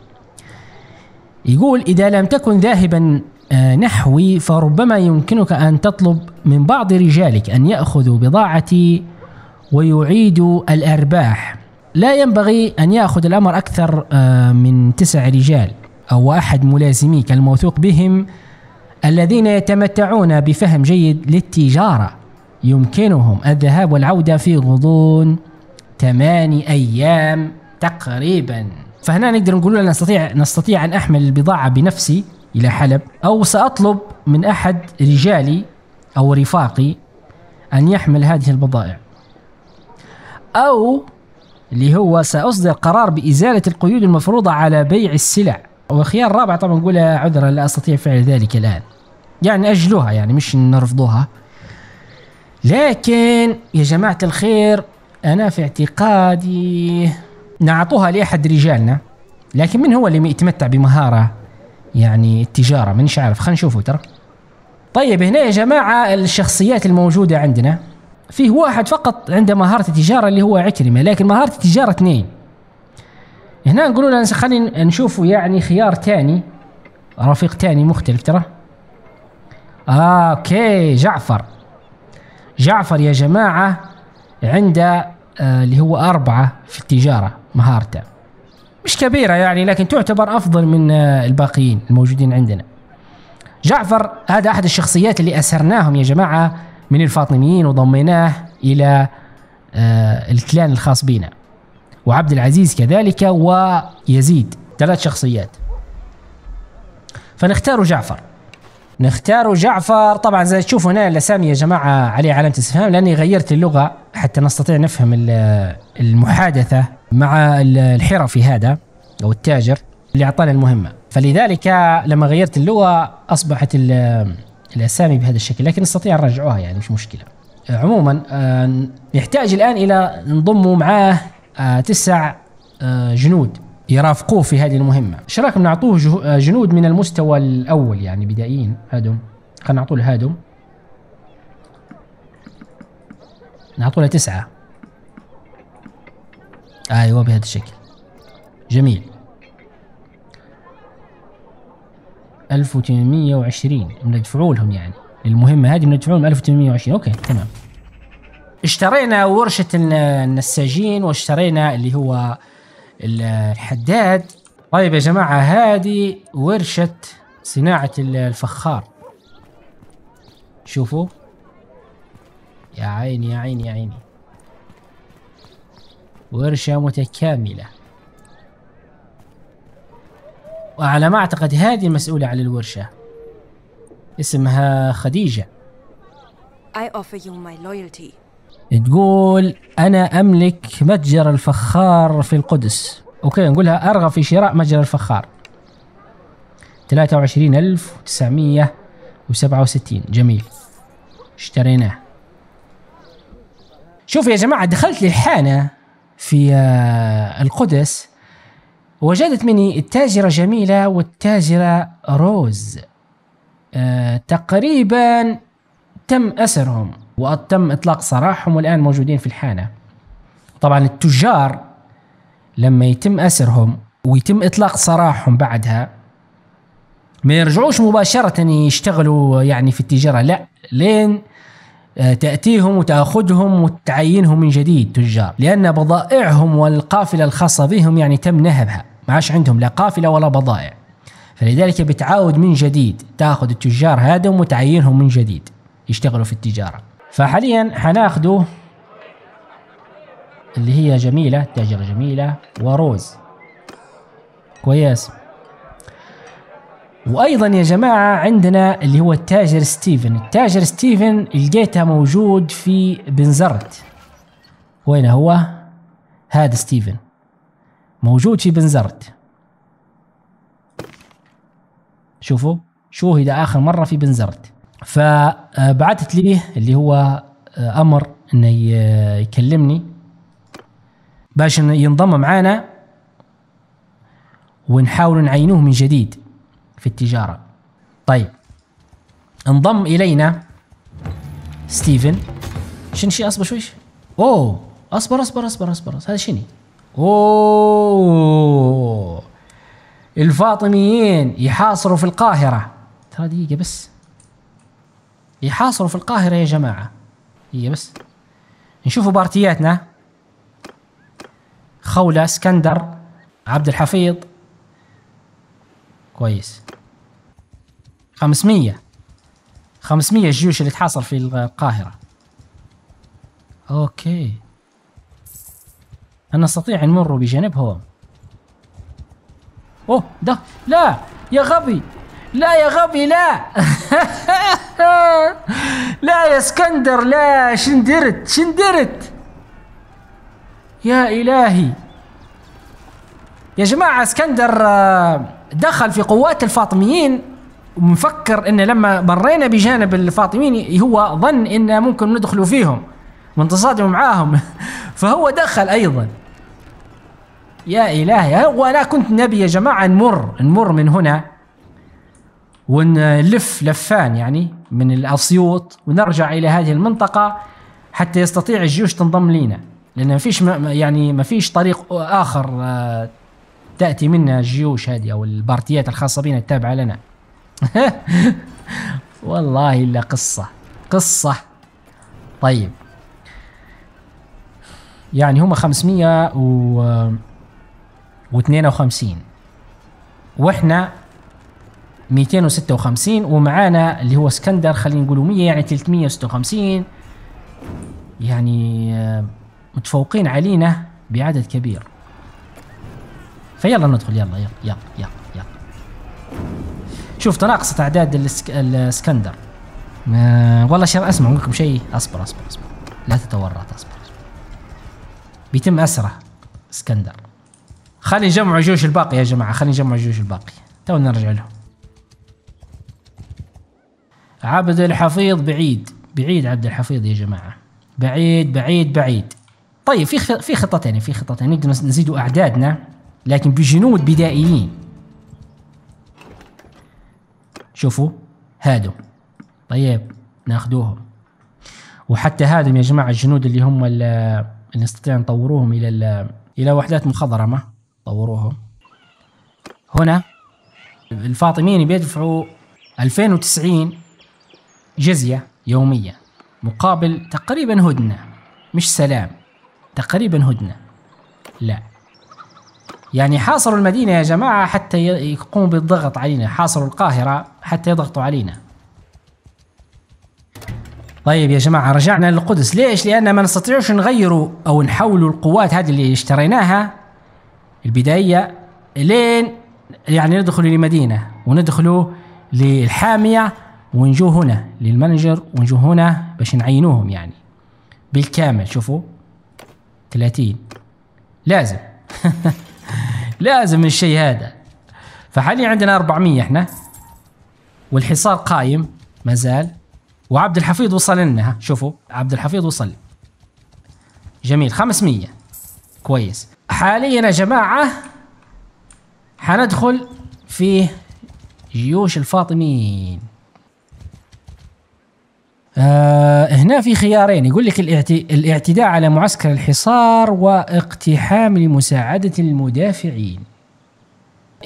يقول إذا لم تكن ذاهبا آه، نحوي فربما يمكنك أن تطلب من بعض رجالك أن يأخذوا بضاعتي ويعيدوا الأرباح. لا ينبغي أن يأخذ الأمر أكثر آه، من تسع رجال أو أحد ملازميك الموثوق بهم الذين يتمتعون بفهم جيد للتجارة. يمكنهم الذهاب والعودة في غضون ثماني أيام تقريبا. فهنا نقدر نقول له نستطيع نستطيع أن أحمل البضاعة بنفسي إلى حلب أو سأطلب من أحد رجالي أو رفاقي أن يحمل هذه البضائع. أو اللي هو سأصدر قرار بإزالة القيود المفروضة على بيع السلع. وخيار رابع طبعا نقول عذرا لا أستطيع فعل ذلك الآن. يعني أجلوها يعني مش نرفضوها. لكن يا جماعة الخير أنا في اعتقادي نعطوها لأحد رجالنا لكن من هو اللي يتمتع بمهارة يعني التجارة؟ مانيش عارف خلينا نشوفه ترى. طيب هنا يا جماعة الشخصيات الموجودة عندنا. فيه واحد فقط عنده مهارة التجارة اللي هو عكرمة لكن مهارة التجارة اثنين. هنا نقولوا له خلينا نشوفوا يعني خيار تاني رفيق تاني مختلف ترى. آه أوكي جعفر. جعفر يا جماعة عنده آه اللي هو أربعة في التجارة مهارته. مش كبيرة يعني لكن تعتبر أفضل من آه الباقيين الموجودين عندنا. جعفر هذا أحد الشخصيات اللي أسرناهم يا جماعة من الفاطميين وضميناه إلى آه الكلان الخاص بنا وعبد العزيز كذلك ويزيد. ثلاث شخصيات. فنختار جعفر. نختار جعفر. طبعا زي تشوفوا هنا الأسامي يا جماعة عليه علامة استفهام لأني غيرت اللغة حتى نستطيع نفهم ال- المحادثة مع ال- الحرفي هذا أو التاجر اللي أعطانا المهمة. فلذلك لما غيرت اللغة أصبحت الأسامي بهذا الشكل لكن نستطيع نرجعوها يعني مش مشكلة. عموما آه، يحتاج الآن إلى نضموا معاه آه، تسع آه، جنود يرافقوه في هذه المهمة. إيش رأيكم؟ نعطوه آه، جنود من المستوى الأول يعني بدائيين. هادم خلينا نعطوه لهادم. نعطوه له تسعة أيوه بهذا الشكل. جميل. 1820 بندفعوا لهم يعني. المهمة هذه بندفعوا لهم 1820 أوكي تمام. اشترينا الن- النساجين واشترينا اللي هو ال- الحداد. طيب يا جماعة هذه ورشة صناعة ال- الفخار. شوفوا. يا عيني يا عيني يا عيني. ورشة متكاملة. وعلى ما أعتقد هذه المسؤولة عن الورشة. اسمها خديجة. I offer you my loyalty. تقول أنا أملك متجر الفخار في القدس. أوكي نقولها أرغب في شراء متجر الفخار. 23967 جميل. اشتريناه. شوف يا جماعة دخلت للحانة في آه، القدس. وجدت مني التاجرة جميلة والتاجرة روز. آه، تقريبا تم أسرهم وتم إطلاق سراحهم والآن موجودين في الحانة. طبعا التجار لما يتم أسرهم ويتم إطلاق سراحهم بعدها ما يرجعوش مباشرة يشتغلوا يعني في التجارة. لا لين تأتيهم وتأخذهم وتعينهم من جديد تجار. لأن بضائعهم والقافلة الخاصة بهم يعني تم نهبها. ما عادش عندهم لا قافلة ولا بضائع. فلذلك بتعاود من جديد. تأخذ التجار هادم وتعينهم من جديد. يشتغلوا في التجارة. فحاليا حناخده اللي هي جميلة تاجرة جميلة وروز. كويس. وأيضا يا جماعة عندنا اللي هو التاجر ستيفن. التاجر ستيفن لقيته موجود في بنزرت وين هو؟ هذا ستيفن. موجود في بنزرت شوفوا شوهد آخر مرة في بنزرت فبعثت لي اللي هو أمر إنه يكلمني. باش ينضم معانا ونحاول نعينوه من جديد. في التجارة. طيب انضم إلينا ستيفن. شن شي أصبر شويش؟ أوه أصبر أصبر أصبر أصبر هذا شني أوه الفاطميين يحاصروا في القاهرة. ترى دقيقة بس. يحاصروا في القاهرة يا جماعة. دقيقة بس. نشوفوا party اتنا. خولة اسكندر عبد الحفيظ. كويس. 500 500 الجيوش اللي تحاصر في القاهرة. okay. أن نستطيع أن نمر بجانبهم أوه ده لا يا غبي. لا يا غبي لا. لا يا اسكندر لا شندرت شندرت. يا إلهي. يا جماعة اسكندر آه، دخل في قوات الفاطميين. ومفكر إن لما مرينا بجانب الفاطميين هو ظن إن ممكن ندخلوا فيهم ونتصادم معاهم. فهو دخل أيضا. يا إلهي وأنا كنت نبي يا جماعة نمر نمر من هنا ونلف لفان يعني من الأسيوط ونرجع إلى هذه المنطقة حتى يستطيع الجيوش تنضم لينا. لأن ما فيش يعني ما فيش طريق آخر آه، تأتي منا الجيوش هذه أو البارتيات الخاصة بنا التابعة لنا. والله إلا قصة. قصة. طيب. يعني هم 500 و و52 وإحنا 256 ومعانا اللي هو اسكندر خلينا نقول 100 يعني 356 يعني آه، متفوقين علينا بعدد كبير. فيلا ندخل يلا يلا يلا يلا. شوف تناقصت أعداد الاسك... الإسكندر. آه والله شر أسمع لكم شيء. أصبر أصبر أصبر. لا تتورط أصبر, أصبر. بيتم أسره إسكندر. خلي نجمع الجيوش الباقي يا جماعة خلي نجمع الجيوش الباقي. تو نرجع لهم عبد الحفيظ بعيد. بعيد عبد الحفيظ يا جماعة. بعيد بعيد بعيد. طيب في في ثانية في ثانية نقدر نزيد أعدادنا لكن بجنود بدائيين. شوفوا هادوا طيب ناخذوهم وحتى هادم يا جماعة الجنود اللي هم ال- اللي نستطيع نطوروهم إلى ال- إلى وحدات مخضرمة طوروهم. هنا الفاطميين بيدفعوا 2090 جزية يوميه مقابل تقريبا هدنة مش سلام تقريبا هدنة. لا. يعني حاصروا المدينة يا جماعة حتى يقوموا بالضغط علينا حاصروا القاهرة حتى يضغطوا علينا. طيب يا جماعة رجعنا للقدس. ليش؟ لأن ما نستطيعش نغيروا أو نحولوا القوات هذه اللي اشتريناها البدائية لين يعني ندخلوا لمدينة وندخلوا للحامية ونجو هنا للمانجر ونجو هنا باش نعينوهم يعني بالكامل. شوفوا 30 لازم. لازم الشيء هذا. فحاليا عندنا 400 إحنا والحصار قايم ما زال. وعبد الحفيظ وصل لنا شوفوا عبد الحفيظ وصل جميل 500 كويس. حاليا يا جماعة حندخل في جيوش الفاطميين. آه هنا في خيارين. يقول لك الاعت- الاعتداء على معسكر الحصار واقتحام لمساعدة المدافعين.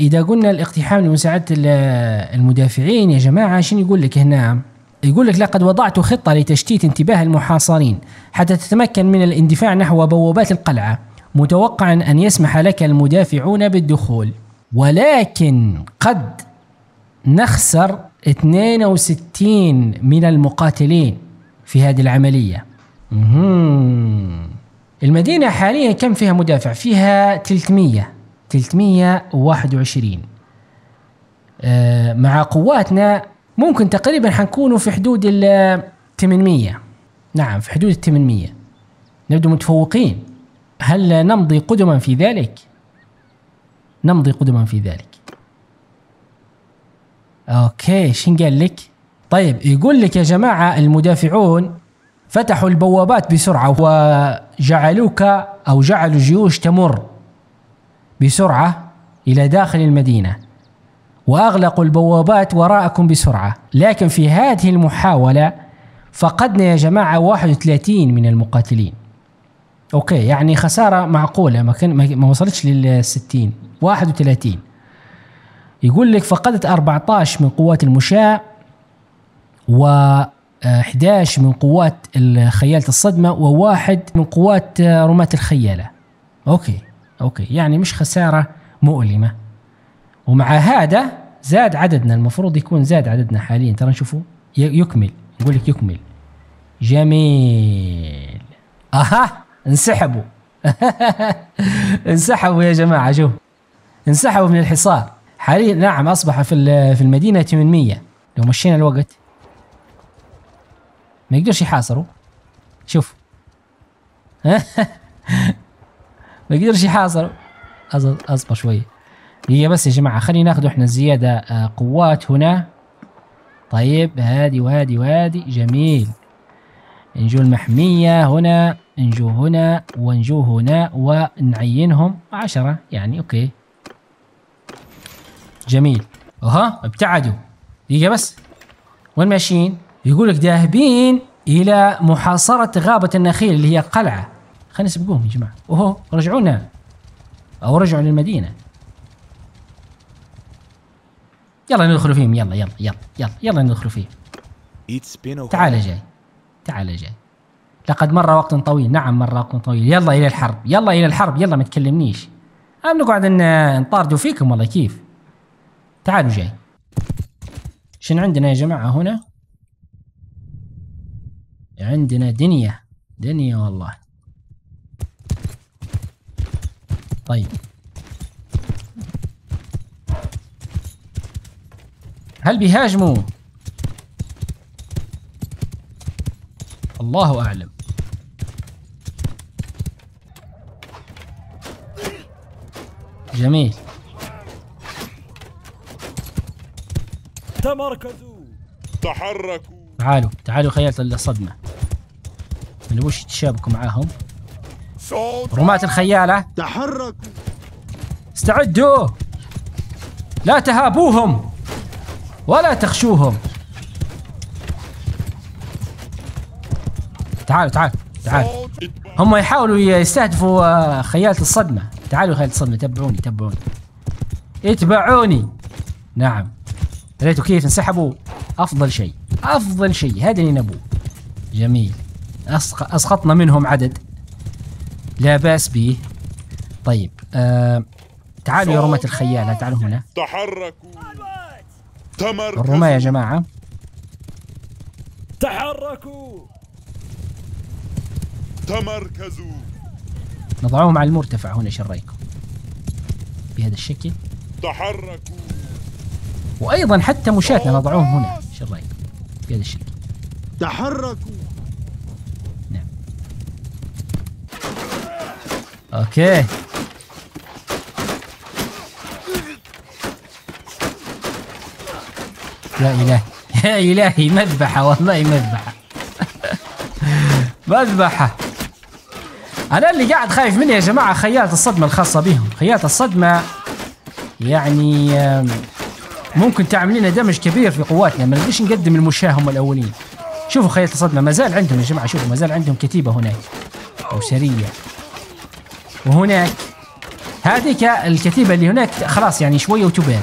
إذا قلنا الاقتحام لمساعدة ال- المدافعين يا جماعة شنو يقول لك هنا؟ يقول لك لقد وضعت خطة لتشتيت انتباه المحاصرين حتى تتمكن من الاندفاع نحو بوابات القلعة متوقعا أن يسمح لك المدافعون بالدخول. ولكن قد نخسر 62 من المقاتلين في هذه العملية. المدينة حاليا كم فيها مدافع؟ فيها 300 321 آه، مع قواتنا ممكن تقريبا حنكونوا في حدود ال 800 نعم في حدود ال 800 نبدو متفوقين. هل نمضي قدما في ذلك؟ نمضي قدما في ذلك. أوكي شين قال لك؟ طيب يقول لك يا جماعة المدافعون فتحوا البوابات بسرعة وجعلوك أو جعلوا جيوش تمر بسرعة إلى داخل المدينة وأغلقوا البوابات وراءكم بسرعة. لكن في هذه المحاولة فقدنا يا جماعة 31 من المقاتلين. okay يعني خسارة معقولة ما, كان ما وصلتش لل 60 31 يقول لك فقدت 14 من قوات المشاة و 11 من قوات خيالة الصدمة وواحد من قوات رماة الخيالة. okay okay. يعني مش خسارة مؤلمة. ومع هذا زاد عددنا المفروض يكون زاد عددنا حاليا. ترى نشوفوا ي- يكمل. يقول لك يكمل. جميل. أها انسحبوا. انسحبوا يا جماعة شوف. انسحبوا من الحصار. حاليا نعم أصبح في في المدينة 800 لو مشينا الوقت. ما يقدرش يحاصروا شوف. ما يقدرش يحاصروا أصبر شوي. هي بس يا جماعة خلينا ناخذ إحنا زيادة آه، قوات هنا. طيب هادي وهادي وهادي. جميل. نجو المحمية هنا نجو هنا ونجو هنا ونعينهم. عشرة يعني أوكي. جميل. أها ابتعدوا. دقيقة بس. وين ماشيين؟ يقول لك ذاهبين إلى محاصرة غابة النخيل اللي هي قلعة. خلينا نسبقوهم يا جماعة. أوهو رجعونا أو رجعوا للمدينة. يلا ندخلوا فيهم. يلا يلا يلا يلا يلا ندخلوا فيهم. تعال. جاي. تعال جاي. لقد مر وقت طويل. نعم مر وقت طويل. يلا إلى الحرب. يلا إلى الحرب. يلا ما تكلمنيش. أم نقعد نطاردوا فيكم والله كيف؟ تعالوا جاي شنو عندنا يا جماعة هنا؟ عندنا دنيا. دنيا والله. طيب. هل بيهاجموا؟ الله أعلم. جميل. تحركوا. تعالوا تعالوا خيالة الصدمة. ما نبوش تشابكوا معاهم؟ رماة الخيالة. تحركوا. استعدوا. لا تهابوهم ولا تخشوهم. تعالوا تعالوا تعالوا. هم يحاولوا يستهدفوا آه، خيالة الصدمة. تعالوا خيالة الصدمة تبعوني تبعوني. اتبعوني. نعم. ريتوا كيف انسحبوا؟ أفضل شيء أفضل شيء هذا اللي نبوه جميل. أسق- أسقطنا منهم عدد. لا بأس به. طيب آه تعالوا يا رماة الخيالة تعالوا هنا. تحركوا. الرماة يا جماعة. تمركزوا. نضعوهم على المرتفع هنا إيش رايكم بهذا الشكل. تحركوا. وأيضا حتى مشاتنا نضعوهم هنا. إيش رايكم بهذا الشكل تحركوا نعم. أوكي. يا الهي يا إلهي مذبحة والله مذبحة. مذبحة. أنا اللي قاعد خايف مني يا جماعة خيالة الصدمة الخاصة بهم. خيالة الصدمة يعني ممكن تعمل لنا دمج كبير في قواتنا ما نقدرش نقدم المشاة هم الأولين. شوفوا خيالة الصدمة ما زال عندهم يا جماعة شوفوا ما زال عندهم كتيبة هناك. أو سرية وهناك هذيك الكتيبة اللي هناك خلاص يعني شوية وتبان.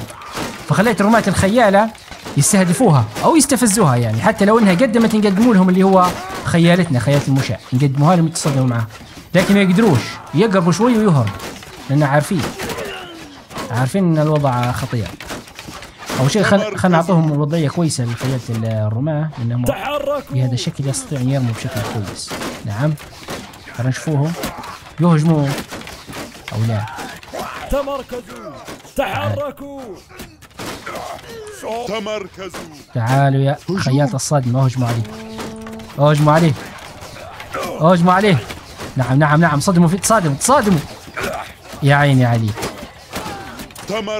فخليت رماة الخيالة يستهدفوها أو يستفزوها يعني حتى لو إنها قدمت نقدموا لهم اللي هو خيالتنا خيالة المشاة. نقدموها لهم يتصدموا معها لكن ما يقدروش يقربوا شوي ويهربوا لأن عارفين. عارفين إن الوضع خطير. أول شيء خل... خلينا نعطيهم وضعية كويسة لخيالة الرماة لأنهم بهذا الشكل يستطيعون يرموا بشكل كويس. نعم. خلينا نشوفوهم يهجموا أو لا. تمركزوا. تحركوا. تمركزوا. تعالوا يا خياط الصدمة اهجموا عليه. اهجموا عليه. اهجموا عليه. نعم نعم نعم. صدموا في تصادموا تصادموا. يا عيني عليك.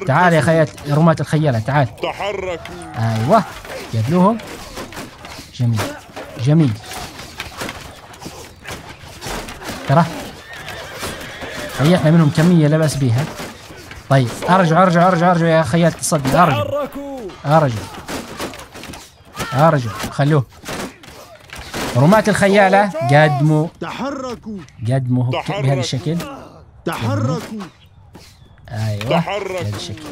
تعال يا خياط رماة الخيالة تعال. تحركوا أيوه قتلوهم جميل جميل. ترى ريحنا منهم كمية لا بأس بها طيب ارجعوا ارجعوا ارجعوا ارجعوا يا خيال تصدق ارجعوا تحركوا. ارجعوا ارجعوا خلوه. رماة الخيالة قدموا. تحركوا. قدموا بهذا الشكل. تحركوا. أيوه الشكل.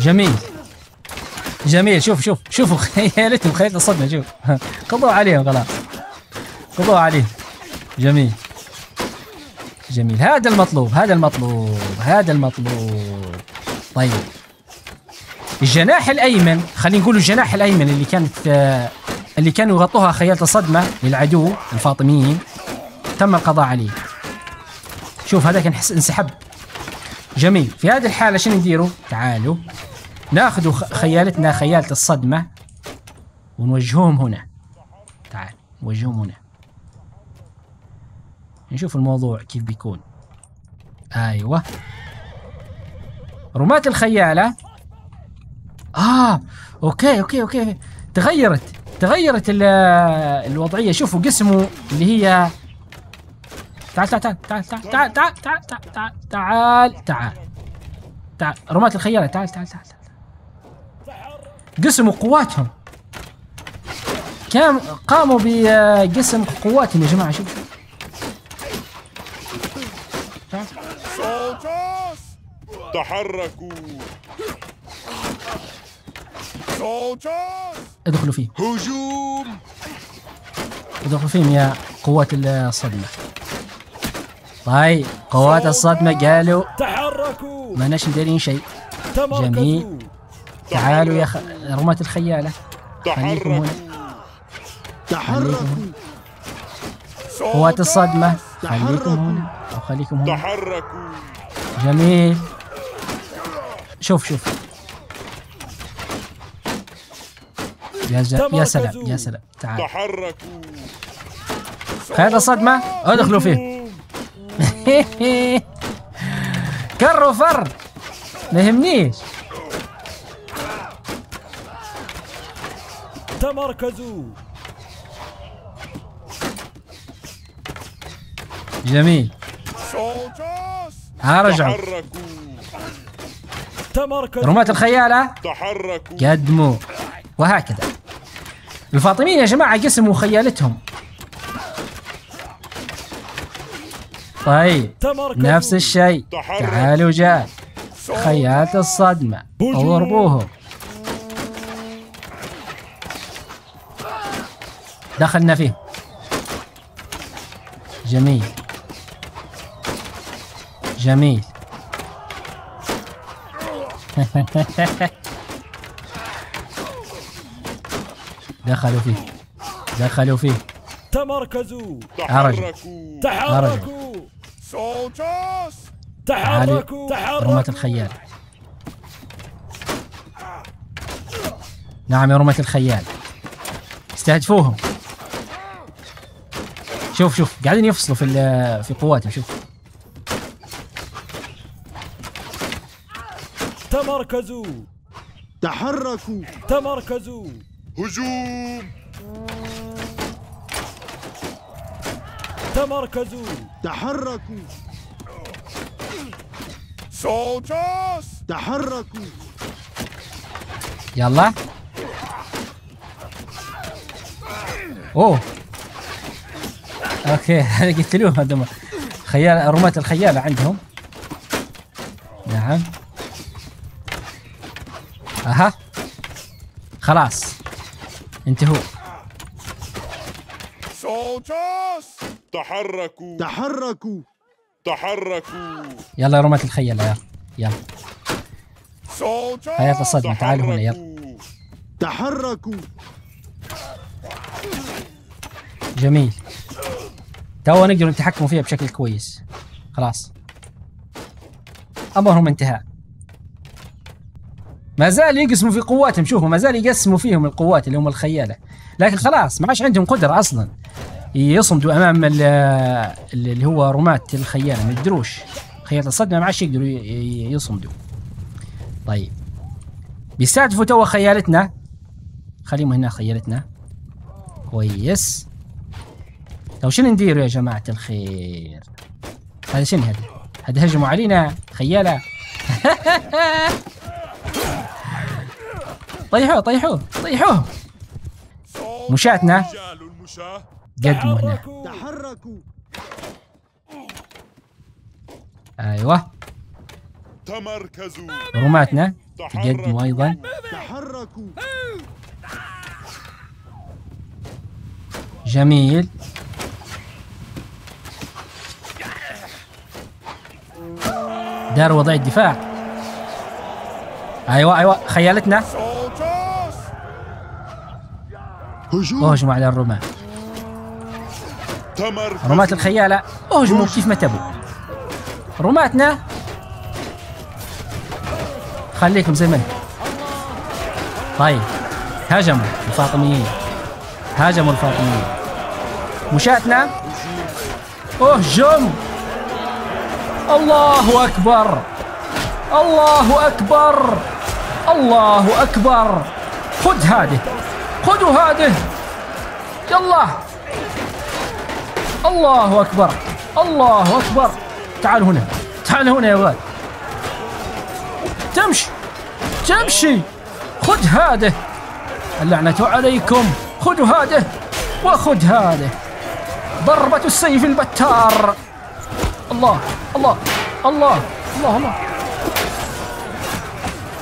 جميل. جميل. شوف شوف شوفوا خيالتهم خيالة الصدمة. شوف. قضوا عليهم خلاص قضوا عليهم جميل. جميل. هذا المطلوب هذا المطلوب هذا المطلوب. طيب. الجناح الأيمن خلينا نقول الجناح الأيمن اللي كانت آه، اللي كانوا يغطوها خيالة الصدمة للعدو الفاطميين تم القضاء عليه. شوف هذا كان حس- انسحب. جميل. في هذه الحالة شنو نديروا تعالوا. ناخذ خيالتنا خيالة الصدمة. ونوجههم هنا. تعال نوجههم هنا. نشوف الموضوع كيف بيكون. أيوه. رماة الخيالة. آه okay okay okay. تغيرت تغيرت ال- الوضعية. شوفوا قسموا اللي هي تعال تعال تعال تعال تعال تعال تعال تعال تعال تعال تعال تعال رماة الخيالة تعال تعال تعال قسموا قواتهم كام قاموا بقسم قواتهم يا جماعة شوف. تحركوا ادخلوا فيه هجوم ادخلوا فيهم يا قوات الصدمة طيب قوات الصدمة قالوا تحركوا. ما ناش مدارين شيء. جميل. تعالوا يا خ... رماة الخيالة. خليكم هنا تحركوا. خليكم هنا قوات الصدمة. خليكم هنا أو خليكم هنا تحركوا. جميل. شوف شوف. يا ج... يا سلام يا سلام. تعال. تحركوا. خير الصدمة؟ ادخلوا فيه. كر وفر ما يهمنيش. تمركزوا. جميل. ارجعوا تحركوا. تمركزوا. رماة الخيالة. تحركوا. قدموا وهكذا. الفاطميين يا جماعة قسموا خيالتهم. طيب نفس الشيء. تعالوا جاء. خيالة الصدمة. اضربوهم دخلنا فيه. جميل. جميل. دخلوا فيه. دخلوا فيه. تمركزوا. أرجع. تحركوا. تحركوا تحركوا تحركوا الخيال. نعم يا رماة الخيال. استهدفوهم. شوف شوف. قاعدين يفصلوا في ال- في قواتهم. شوف. تمركزوا. تحركوا. تمركزوا. هجوم. تمركزوا. تحركوا. تحركوا. يلا. أوه. أوكي. هذا قتلوه هذول خيال رماة الخيالة عندهم. نعم. أها. خلاص. انتهوا! تحركوا. تحركوا. تحركوا. يلا يا رماة الخيالة يلا يلا! حياة الصدمة تعالوا هنا يلا. تحركوا. جميل. تو نقدر نتحكم فيها بشكل كويس. خلاص. أمرهم انتهاء. ما زال يقسموا في قواتهم. شوفوا ما زال يقسموا فيهم القوات اللي هم الخيالة. لكن خلاص ما عادش عندهم قدرة أصلا. يصمدوا أمام ال- اللي هو رماة الخياله ما يقدروش خيالة الصدمة ما عادش يقدروا يصمدوا. طيب. بيستهدفوا تو خيالتنا. خليهم هنا خيالتنا. كويس. لو شنو نديروا يا جماعة الخير؟ هذا شنو هذا؟ هذا هجموا علينا. خيالة طيحوه طيحوه طيحوه. مشاتنا هنا تحركوا. أيوه. تمركزوا. رماتنا تقدموا أيضا. تحركوا. جميل. دار وضع الدفاع. أيوه أيوه. خيالتنا! هجوم. على الرماة رماة الخيالة أهجموا كيف ما تبوا. رماتنا خليكم زي ما طيب هاجموا الفاطميين. هاجموا الفاطميين. مشاتنا أهجم. الله أكبر. الله أكبر. الله أكبر. خذ هذه. خذوا هذه. يلا. الله أكبر. الله أكبر. تعالوا هنا. تعالوا هنا يا ولد. تمشي. تمشي. خذ هذه اللعنة عليكم. خذوا هذه وخذ هذه ضربة السيف البتار. الله. الله. الله. الله. الله.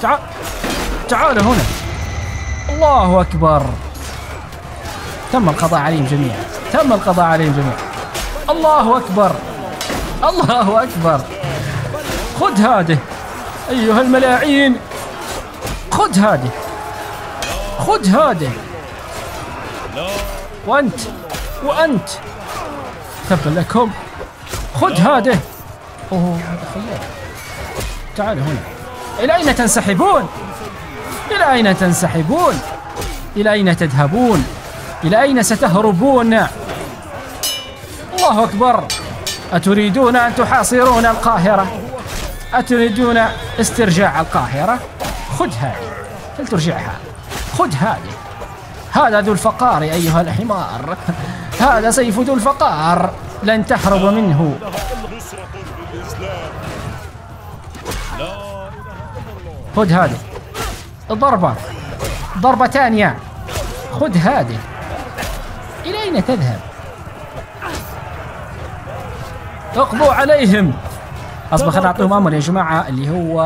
تعال تعالوا هنا. الله أكبر. تم القضاء عليهم جميعا. تم القضاء عليهم جميعا. الله أكبر. الله أكبر. خذ هذه. أيها الملاعين. خذ هذه. خذ هذه. وأنت. وأنت. تبا لكم. خذ هذه. أوه هذا تعالوا هنا. إلى أين تنسحبون؟ إلى أين تنسحبون؟ إلى أين تذهبون؟ إلى أين ستهربون؟ الله أكبر. أتريدون أن تحاصرون القاهرة؟ أتريدون استرجاع القاهرة؟ خذ هذه هل ترجعها خذ هذه. هذا ذو الفقار أيها الحمار. هذا سيف ذو الفقار. لن تهرب منه. خذ هذه. ضربة. ضربة ثانية خذ هذه. إلى أين تذهب؟ اقضوا عليهم. اصبر خلينا نعطيهم أمر يا جماعة اللي هو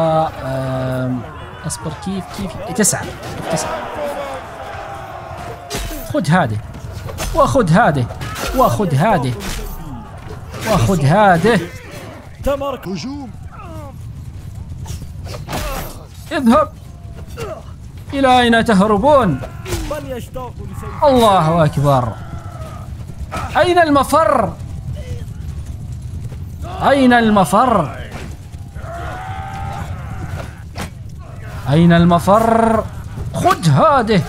أصبر كيف كيف؟ تسعة تسعة. خذ هذه وخذ هذه وخذ هذه وخذ هذه. تمرك هجوم اذهب إلى أين تهربون؟ الله أكبر. أين المفر؟ أين المفر؟ أين المفر؟ خذ هذه.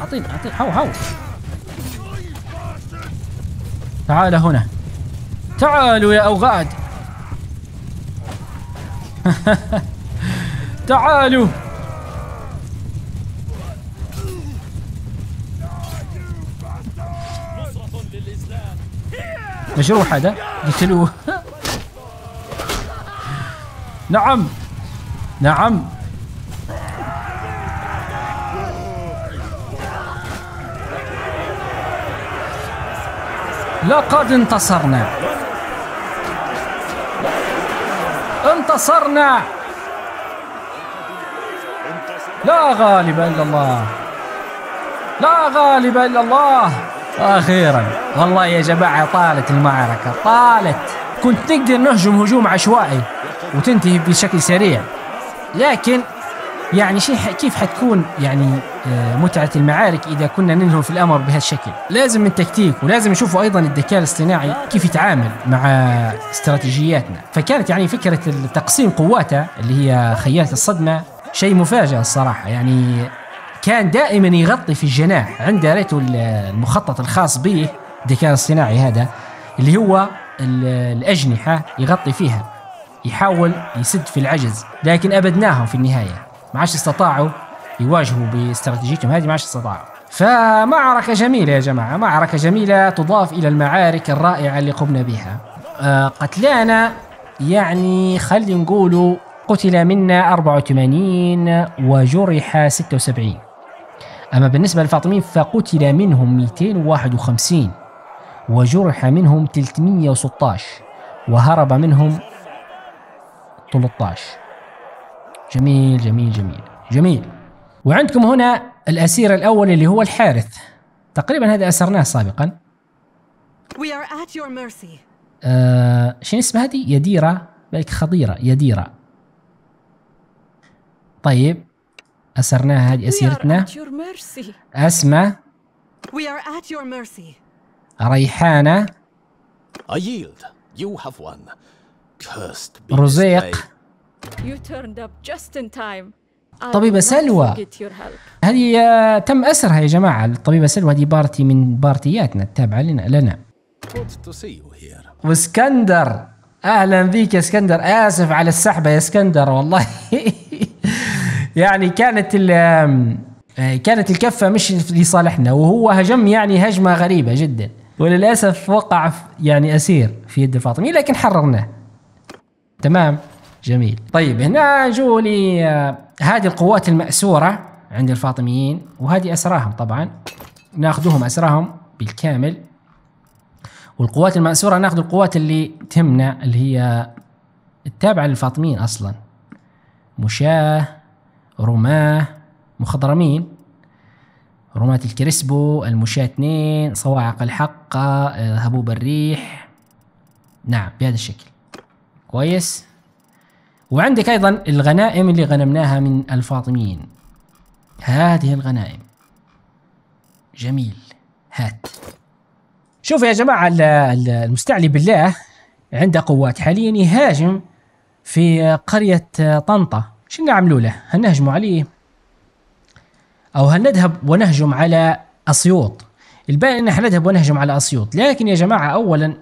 أعطيني أعطيني. هاو هاو. تعال هنا. تعالوا يا أوغاد. تعالوا. مجروح هذا قتلوه نعم. نعم. لقد انتصرنا. انتصرنا. لا غالب إلا الله. لا غالب إلا الله. أخيرا. والله يا جماعة طالت المعركة طالت. كنت نقدر نهجم هجوم عشوائي وتنتهي بشكل سريع. لكن يعني شيء كيف حتكون يعني آه، متعة المعارك إذا كنا ننهي في الأمر بهذا الشكل لازم من تكتيك ولازم نشوفوا أيضا الذكاء الاصطناعي كيف يتعامل مع استراتيجياتنا. فكانت يعني فكرة تقسيم قواته اللي هي خيالة الصدمة شيء مفاجئ الصراحة. يعني كان دائما يغطي في الجناح عنده ريته المخطط الخاص به الذكاء الاصطناعي هذا اللي هو ال- الأجنحة يغطي فيها يحاول يسد في العجز لكن أبدناهم في النهاية. ما عادش استطاعوا يواجهوا باستراتيجيتهم هذه ما عادش استطاعوا. فمعركة جميلة يا جماعة معركة جميلة تضاف إلى المعارك الرائعة اللي قمنا بها. آه، قتلانا يعني خلي نقولوا قتل منا 84 وجرح 76 أما بالنسبة للفاطميين فقتل منهم 251 وجرح منهم 316 وهرب منهم 13 جميل جميل جميل جميل. وعندكم هنا الأسير الأول اللي هو الحارث. تقريبا هذا أسرناه سابقا. We are at your mercy. آه شنو اسمها هذه؟ يديرة بالك خضيرة يديرة. طيب. أسرناها هذه أسيرتنا. أسمى. ريحانة. رزيق. طبيبة سلوى. هذه آه، تم أسرها يا جماعة. الطبيبة سلوى هذه party من بارتياتنا التابعة لنا لنا. وإسكندر. أهلا بك يا إسكندر. آسف على السحبة يا إسكندر والله. يعني كانت آه، كانت الكفة مش لصالحنا وهو هجم يعني هجمة غريبة جدا. وللأسف وقع يعني أسير في يد الفاطمي لكن حررناه. تمام؟ جميل. طيب هنا جو لي آه، هذه القوات المأسورة عند الفاطميين وهذه أسراهم طبعا. ناخذهم أسراهم بالكامل. والقوات المأسورة ناخذ القوات اللي تهمنا اللي هي التابعة للفاطميين أصلا. مشاة. رماة مخضرمين. رماة الكريسبو المشاة اثنين صواعق الحقة آه، هبوب الريح نعم بهذا الشكل. كويس. وعندك أيضا الغنائم اللي غنمناها من الفاطميين. هذه الغنائم. جميل. هات. شوف يا جماعة ال- ال- المستعلي بالله عنده قوات حاليا يهاجم في قرية طنطا. شو نعملوا له؟ هل نهجموا عليه. أو هل نذهب ونهجم على أسيوط. الباقي إن إحنا نذهب ونهجم على أسيوط. لكن يا جماعة أولا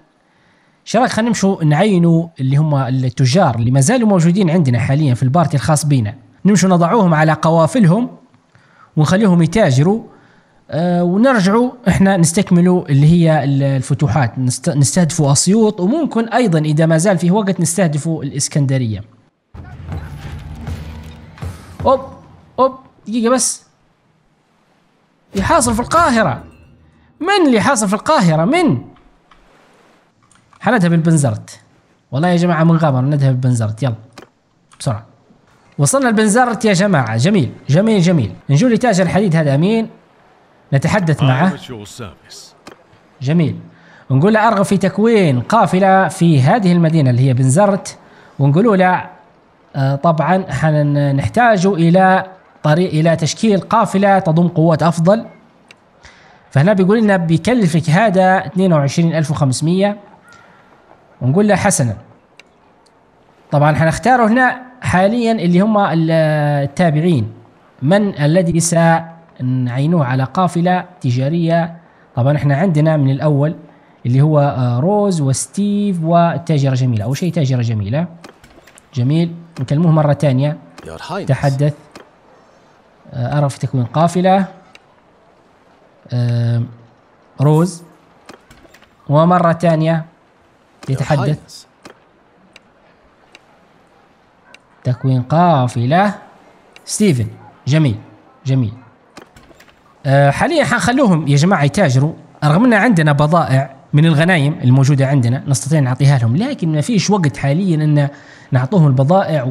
شراك خلينا نمشوا نعينوا اللي هم التجار اللي ما زالوا موجودين عندنا حاليا في البارتي الخاص بينا. نمشوا نضعوهم على قوافلهم ونخليهم يتاجروا. آه، ونرجعوا إحنا نستكملوا اللي هي ال- الفتوحات. نست- نستهدفوا أسيوط. وممكن أيضا إذا ما زال فيه وقت نستهدفوا الإسكندرية. أوب أوب دقيقة بس. يحاصر في القاهرة. من اللي يحاصر في القاهرة؟ من؟ حنذهب البنزرت. والله يا جماعة من غامر نذهب البنزرت. يلا بسرعة. وصلنا البنزرت يا جماعة. جميل جميل جميل. نجول لي تاجر الحديد هذا أمين. نتحدث معه. جميل. ونقول له أرغب في تكوين قافلة في هذه المدينة اللي هي بنزرت. ونقولوا له طبعا حنحتاج إلى طريق إلى تشكيل قافلة تضم قوات أفضل. فهنا بيقول لنا بيكلفك هذا 22500 ونقول له حسنا. طبعا حنختاره هنا حاليا اللي هم ال- التابعين. من الذي سنعينوه على قافلة تجارية؟ طبعا إحنا عندنا من الأول اللي هو آه، روز وستيف والتاجره جميلة اول شيء تاجره جميلة. جميل. نكلموه مرة ثانية Your Highness. تحدث. آه، أرى في تكوين قافلة. آم، روز. ومرة ثانية يتحدث. تكوين قافلة. ستيفن. جميل. جميل. آه، حاليا حنخلوهم يا جماعة يتاجروا. رغم أن عندنا بضائع من الغنايم الموجودة عندنا نستطيع نعطيها لهم لكن ما فيش وقت حاليا أن نعطوهم البضائع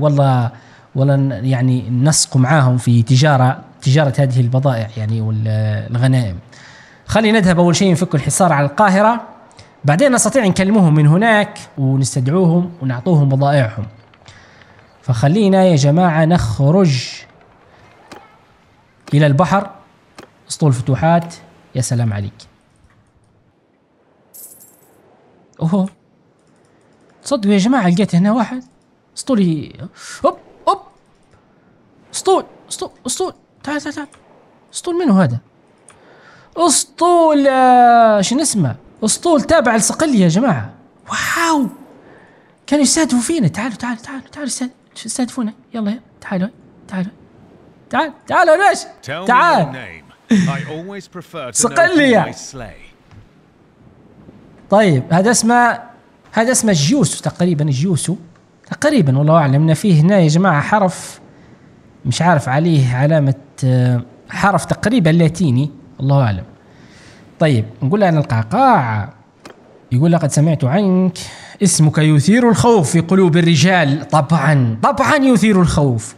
ولا ن- يعني نسق معاهم في تجارة تجارة هذه البضائع يعني والغنائم. خلينا نذهب أول شيء نفك الحصار على القاهرة بعدين نستطيع نكلموهم من هناك ونستدعوهم ونعطوهم بضائعهم. فخلينا يا جماعة نخرج إلى البحر أسطول فتوحات يا سلام عليك. أوه تصدقوا يا جماعة لقيت هنا واحد اسطولي هوب هوب. اسطول اسطول اسطول تعال تعال تعال. اسطول منو هذا؟ أسطول آه، شنو اسمه؟ أسطول تابع لصقلي يا جماعة. واو! كانوا يستهدفوا فينا. تعالوا تعالوا تعالوا تعالوا يستهد- يستهدفونا يلا يلا. تعالوا تعالوا. تعال تعال. know صقلية. who I slay. طيب هذا اسمه هذا اسمه جيوسو تقريبا جيوسو. تقريبا والله أعلم إن فيه هنا يا جماعة حرف مش عارف عليه علامة آه، حرف تقريبا لاتيني الله أعلم. طيب نقول له أنا القعقاع يقول لقد سمعت عنك. اسمك يثير الخوف في قلوب الرجال. طبعا طبعا يثير الخوف.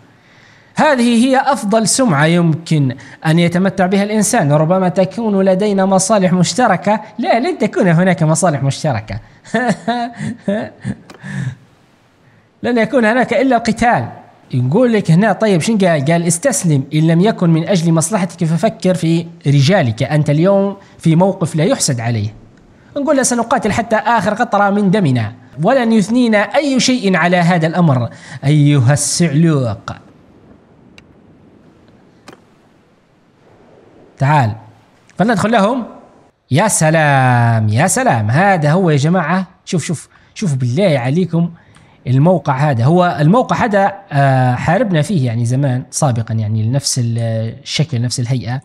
هذه هي أفضل سمعة يمكن أن يتمتع بها الإنسان. ربما تكون لدينا مصالح مشتركة. لا لن تكون هناك مصالح مشتركة. لن يكون هناك إلا القتال. يقول لك هنا طيب شن قال؟ قال استسلم إن لم يكن من أجل مصلحتك ففكر في رجالك. أنت اليوم في موقف لا يحسد عليه. نقول له سنقاتل حتى آخر قطرة من دمنا. ولن يثنينا أي شيء على هذا الأمر. أيها السعلوق. تعال. فلندخل لهم. يا سلام يا سلام. هذا هو يا جماعة. شوف شوف. شوف بالله عليكم. الموقع هذا. هو الموقع هذا آه، حاربنا فيه يعني زمان سابقا يعني نفس الشكل نفس الهيئة.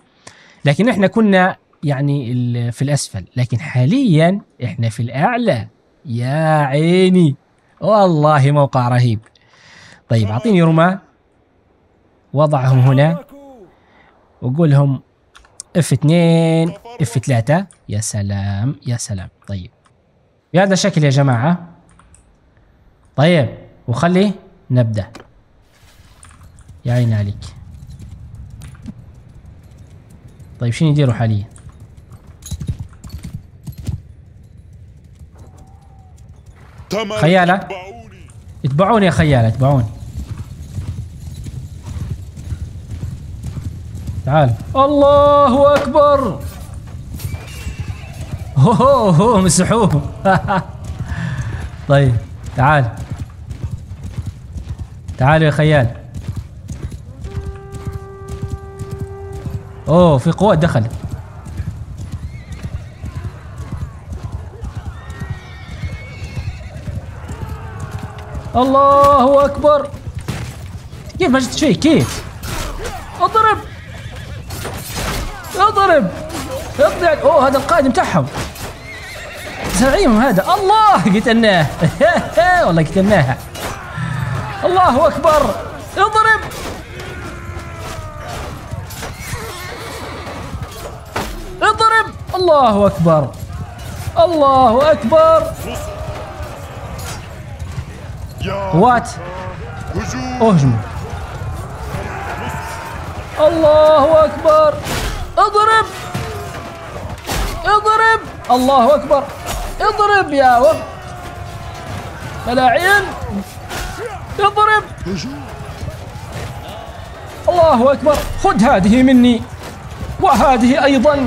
لكن إحنا كنا يعني في الأسفل. لكن حاليا إحنا في الأعلى. يا عيني. والله موقع رهيب. طيب أعطيني رماة وضعهم هنا. وقول لهم إف 2 إف 3 يا سلام يا سلام. طيب. بهذا الشكل يا جماعة طيب وخلي نبدأ. يا عيني عليك. طيب شنو يديروا حاليا؟ خيالة. اتبعوني. يا خيال اتبعوني. تعال. الله أكبر! هو, هو مسحوه. طيب. تعال. تعالوا يا خيال. أوه في قوات دخلت الله أكبر. كيف ما جبت شيء؟ كيف؟ اضرب. اضرب. اطلع أوه هذا القائد بتاعهم. زعيم هذا. الله! قتلناه والله قتلناها الله أكبر. اضرب! اضرب! الله أكبر. الله أكبر. هجوم اهجموا الله أكبر. اضرب! اضرب! الله أكبر. اضرب يا وقت ملاعين. اضرب. الله أكبر. خذ هذه مني. وهذه أيضا.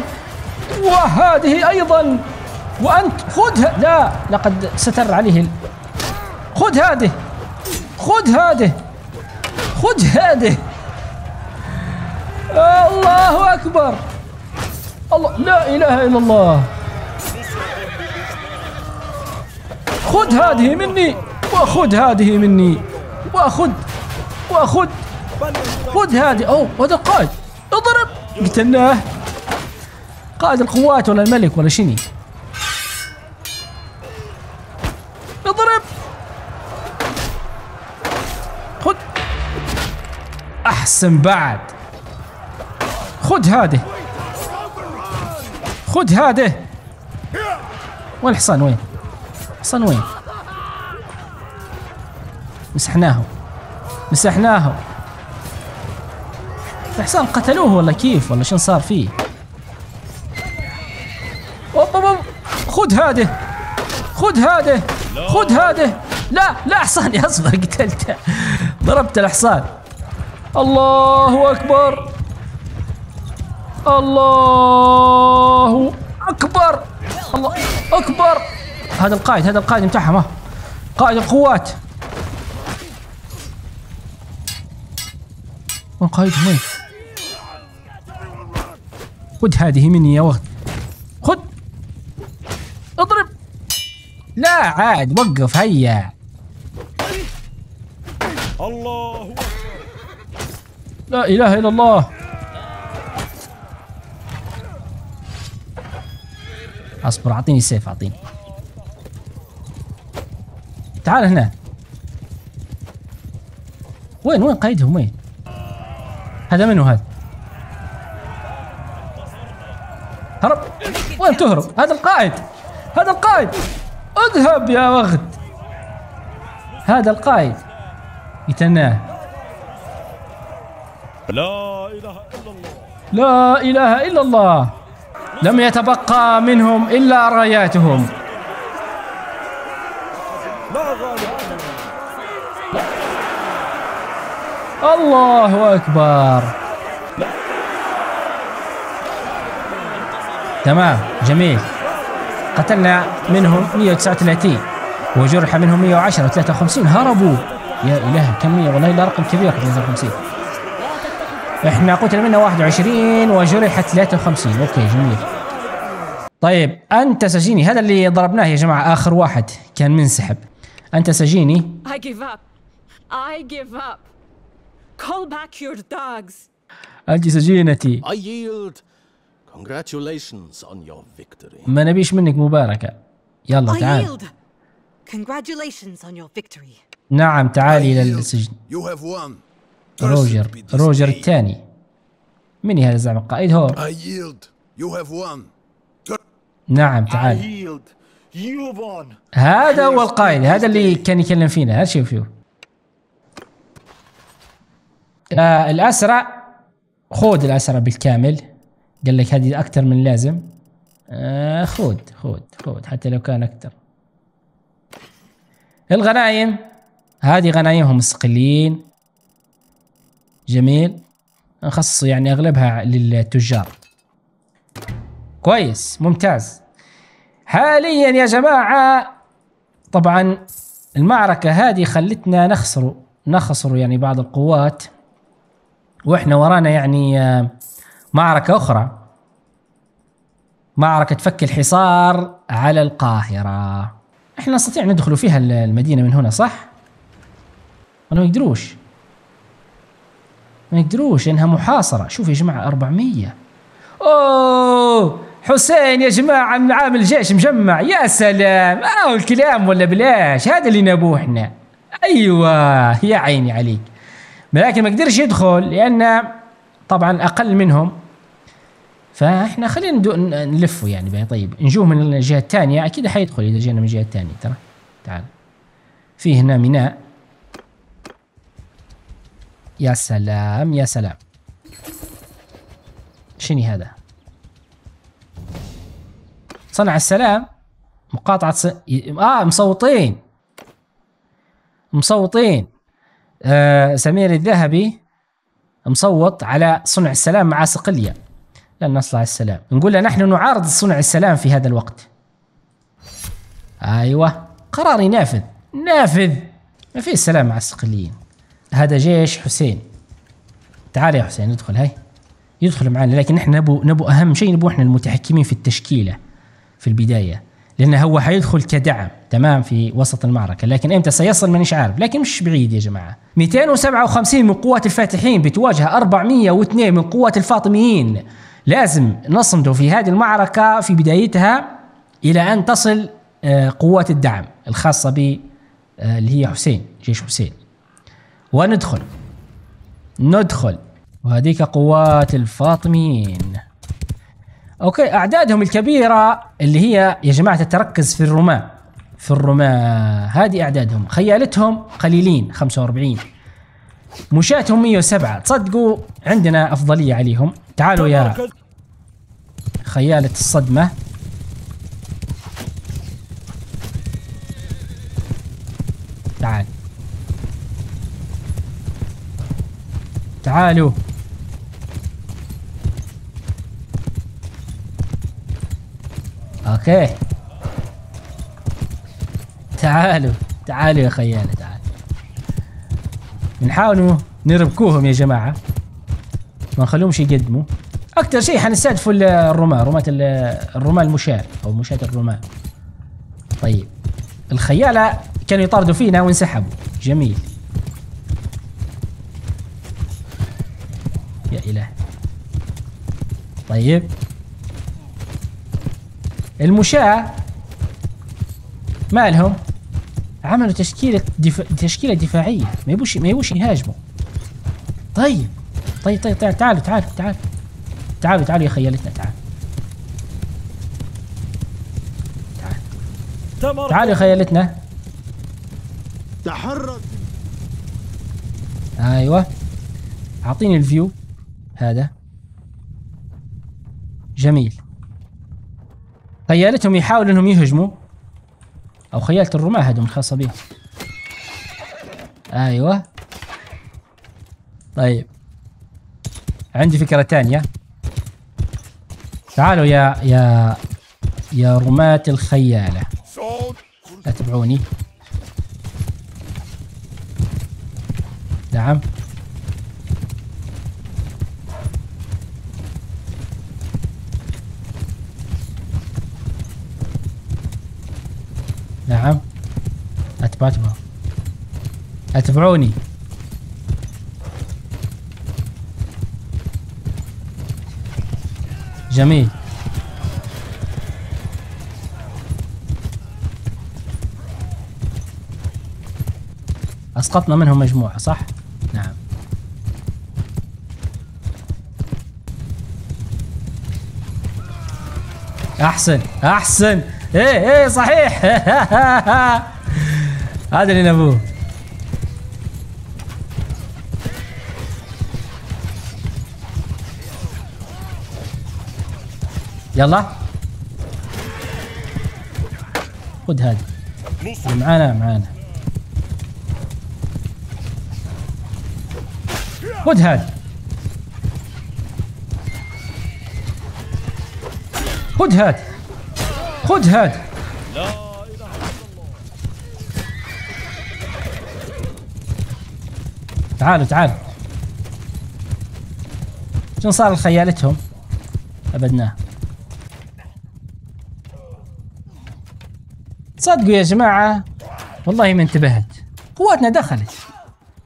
وهذه أيضا. وأنت خذها لا لقد ستر عليه. خذ هذه. خذ هذه. خذ هذه. الله أكبر. الله لا إله إلا الله. خذ هذه مني وخذ هذه مني وخذ وخذ خذ هذه. أوه هذا القائد اضرب. قتلناه قائد القوات ولا الملك ولا شني اضرب. خذ. أحسن بعد. خذ هذه. خذ هذه. وين الحصان وين؟ الحصان وين؟ مسحناهم مسحناهم الحصان قتلوه ولا كيف ولا شن صار فيه. خذ هذه. خذ هذه. خذ هذه. لا لا حصاني أصبر قتلته. ضربت الحصان. الله أكبر. الله أكبر. الله أكبر. هذا القائد هذا القائد بتاعهم ها قائد القوات. وين قائدهم وين خذ هذه مني يا وقت. خذ. اضرب. لا عاد وقف هيا. الله. لا إله إلا الله. اصبر أعطيني سيف أعطيني. تعال هنا. وين وين قايدهم؟ وين؟ هذا منو هذا؟ هرب وين تهرب؟ هذا القائد. هذا القائد. اذهب يا وغد. هذا القائد. يتناه. لا إله إلا الله. لا إله إلا الله. لم يتبقى منهم إلا راياتهم. لا غالب. الله أكبر. تمام جميل. قتلنا منهم 139 وجرح منهم 110 و53 هربوا. يا الهي كمية والله لا رقم كبير 53 إحنا قتل منا 21 وجرح 53 أوكي جميل. طيب أنت سجيني. هذا اللي ضربناه يا جماعة آخر واحد كان منسحب. انت سجيني I give up. I give up. Call back your dogs. انت سجينتي I yield. Congratulations on your victory. ما نبيش منك مباركه يلا I تعال yield. Congratulations on your victory. نعم تعالي إلى السجن You have won. روجر روجر. الثاني من هذا زعم القائد هو I yield. You have won. نعم I تعال yield. هذا هو القائد هذا اللي كان يكلم فينا. هذا شوف شوف. آه الأسرع خذ الأسرع بالكامل. قال لك هذه أكثر من لازم. آه خذ خذ خذ حتى لو كان أكثر. الغنايم هذه غنايمهم مستقلين جميل. نخصص يعني أغلبها للتجار. كويس ممتاز. حاليا يا جماعة. طبعا المعركة هذه خلتنا نخسر نخسر يعني بعض القوات وإحنا ورانا يعني آه، معركة أخرى. معركة فك الحصار على القاهرة. إحنا نستطيع ندخل فيها المدينة من هنا صح؟ ولا ما يقدروش. ما يقدروش لأنها محاصرة. شوف يا جماعة 400 أوه! حسين يا جماعة من عامل جيش مجمع. يا سلام. آه الكلام ولا بلاش؟ هذا اللي نبوه إحنا. أيوه يا عيني عليك. لكن ما قدرش يدخل لأن طبعا أقل منهم. فإحنا خلينا نلفه يعني. بقى طيب نجوه من الجهة الثانية. أكيد حيدخل إذا جينا من الجهة الثانية. ترى. تعال. في هنا ميناء. يا سلام يا سلام. شنو هذا؟ صنع السلام مقاطعة. ي- آه مصوتين. مصوتين. آه سمير الذهبي مصوت على صنع السلام مع صقلية. لن نصنع السلام. نقول له نحن نعارض صنع السلام في هذا الوقت. أيوه. قرار ينافذ نافذ. ما في السلام مع الصقليين. هذا جيش حسين. تعال يا حسين ادخل هاي. يدخل معنا لكن إحنا نبو نبو أهم شيء نبو إحنا المتحكمين في التشكيلة. في البداية لأنه هو حيدخل كدعم تمام في وسط المعركة. لكن إمتى؟ سيصل مانيش عارف لكن مش بعيد يا جماعة. 257 من قوات الفاتحين بتواجه 402 من قوات الفاطميين. لازم نصمدوا في هذه المعركة في بدايتها إلى أن تصل آه، قوات الدعم الخاصة ب آه، اللي هي حسين جيش حسين. وندخل ندخل. وهذيك قوات الفاطميين. أوكي أعدادهم الكبيرة اللي هي يا جماعة تتركز في الرماة. في الرماة. هذه أعدادهم. خيالتهم قليلين 45 مشاتهم 107 تصدقوا عندنا أفضلية عليهم. تعالوا يا تمركز خيالة الصدمة. تعال. تعالوا. أوكي. تعالوا تعالوا يا خيالة تعال بنحاولوا نربكوهم يا جماعة. ما نخليهمش يقدموا. أكثر شيء حنستهدفوا ال- الرماة رماة ال- الرماة المشاة أو مشاة الرماة. طيب. الخيالة كانوا يطاردوا فينا وانسحبوا. جميل. يا إله. طيب. المشاة مالهم عملوا تشكيلة دف... تشكيلة دفاعية ما يبوش ما يبوش يهاجموا. طيب طيب طيب, طيب تعالوا تعالوا تعالوا تعالوا تعالوا يا خيالتنا تعالوا. تعالوا يا خيالتنا. تحرك. أيوه. أعطيني الفيو. هذا. جميل. خيالتهم يحاولوا إنهم يهجموا. أو خيالة الرماة هذول خاصة بهم أيوه. طيب. عندي فكرة تانية. تعالوا يا يا يا رماة الخيالة. لا تبعوني. نعم. اتبع اتبع أتبعوني؟ جميل. أسقطنا منهم مجموعة صح؟ نعم. أحسن أحسن. إيه إيه صحيح. هذا اللي نبوه. يلا. خذ اللي معانا معانا. خذ هذا خذ هذا خذ هذا تعالوا تعالوا. شنو صار لخيالتهم؟ أبدناه. صدقوا يا جماعة والله ما انتبهت. قواتنا دخلت.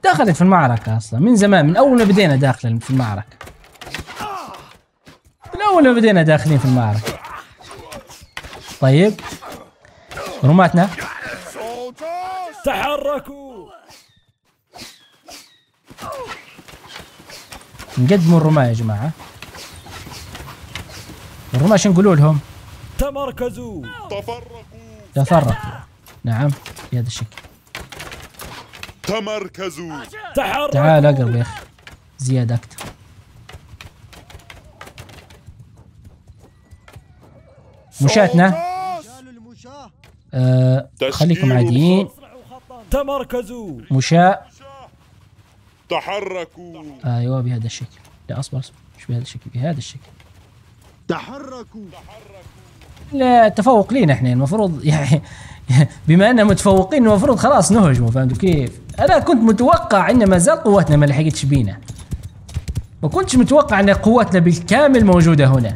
دخلت في المعركة أصلا من زمان من أول ما بدينا داخل في المعركة. من أول ما بدينا داخلين في المعركة. طيب رماتنا تحركوا نقدموا الرماة يا جماعة. الرماة شو نقولوا لهم؟ تمركزوا. تفرقوا. نعم بهذا الشكل. تمركزوا. تحركوا. تعال اقرب يا أخي. زيادة أكثر. مشاتنا آه خليكم عاديين. تمركزوا. مشاة. تحركوا أيوه بهذا الشكل لا أصبر أصبر مش بهذا الشكل بهذا الشكل تحركوا لا تفوق لينا إحنا المفروض يعني بما أننا متفوقين المفروض خلاص نهجموا فهمتوا كيف؟ أنا كنت متوقع إن ما زال قوتنا ما لحقتش بينا. ما كنتش متوقع إن قوتنا بالكامل موجودة هنا.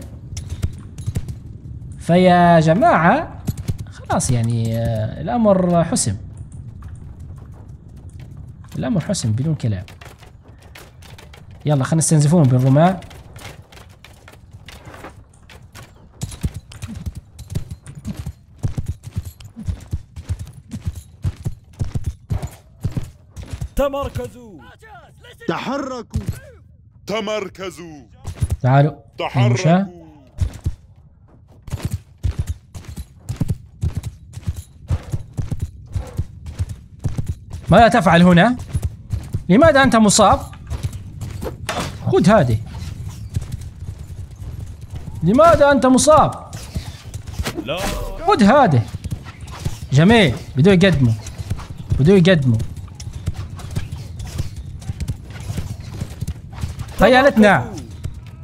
فيا جماعة خلاص يعني آه، الأمر حسم. الأمر حسم بدون كلام. يلا خلينا نستنزفون بالرماة تمركزوا. تحركوا. تمركزوا. تعالوا. تحركوا. ماذا تفعل هنا؟ لماذا أنت مصاب؟ خذ هذه. لماذا أنت مصاب؟ لا خذ هذه. جميل. بدو يقدموا بدو يقدموا خيالتنا.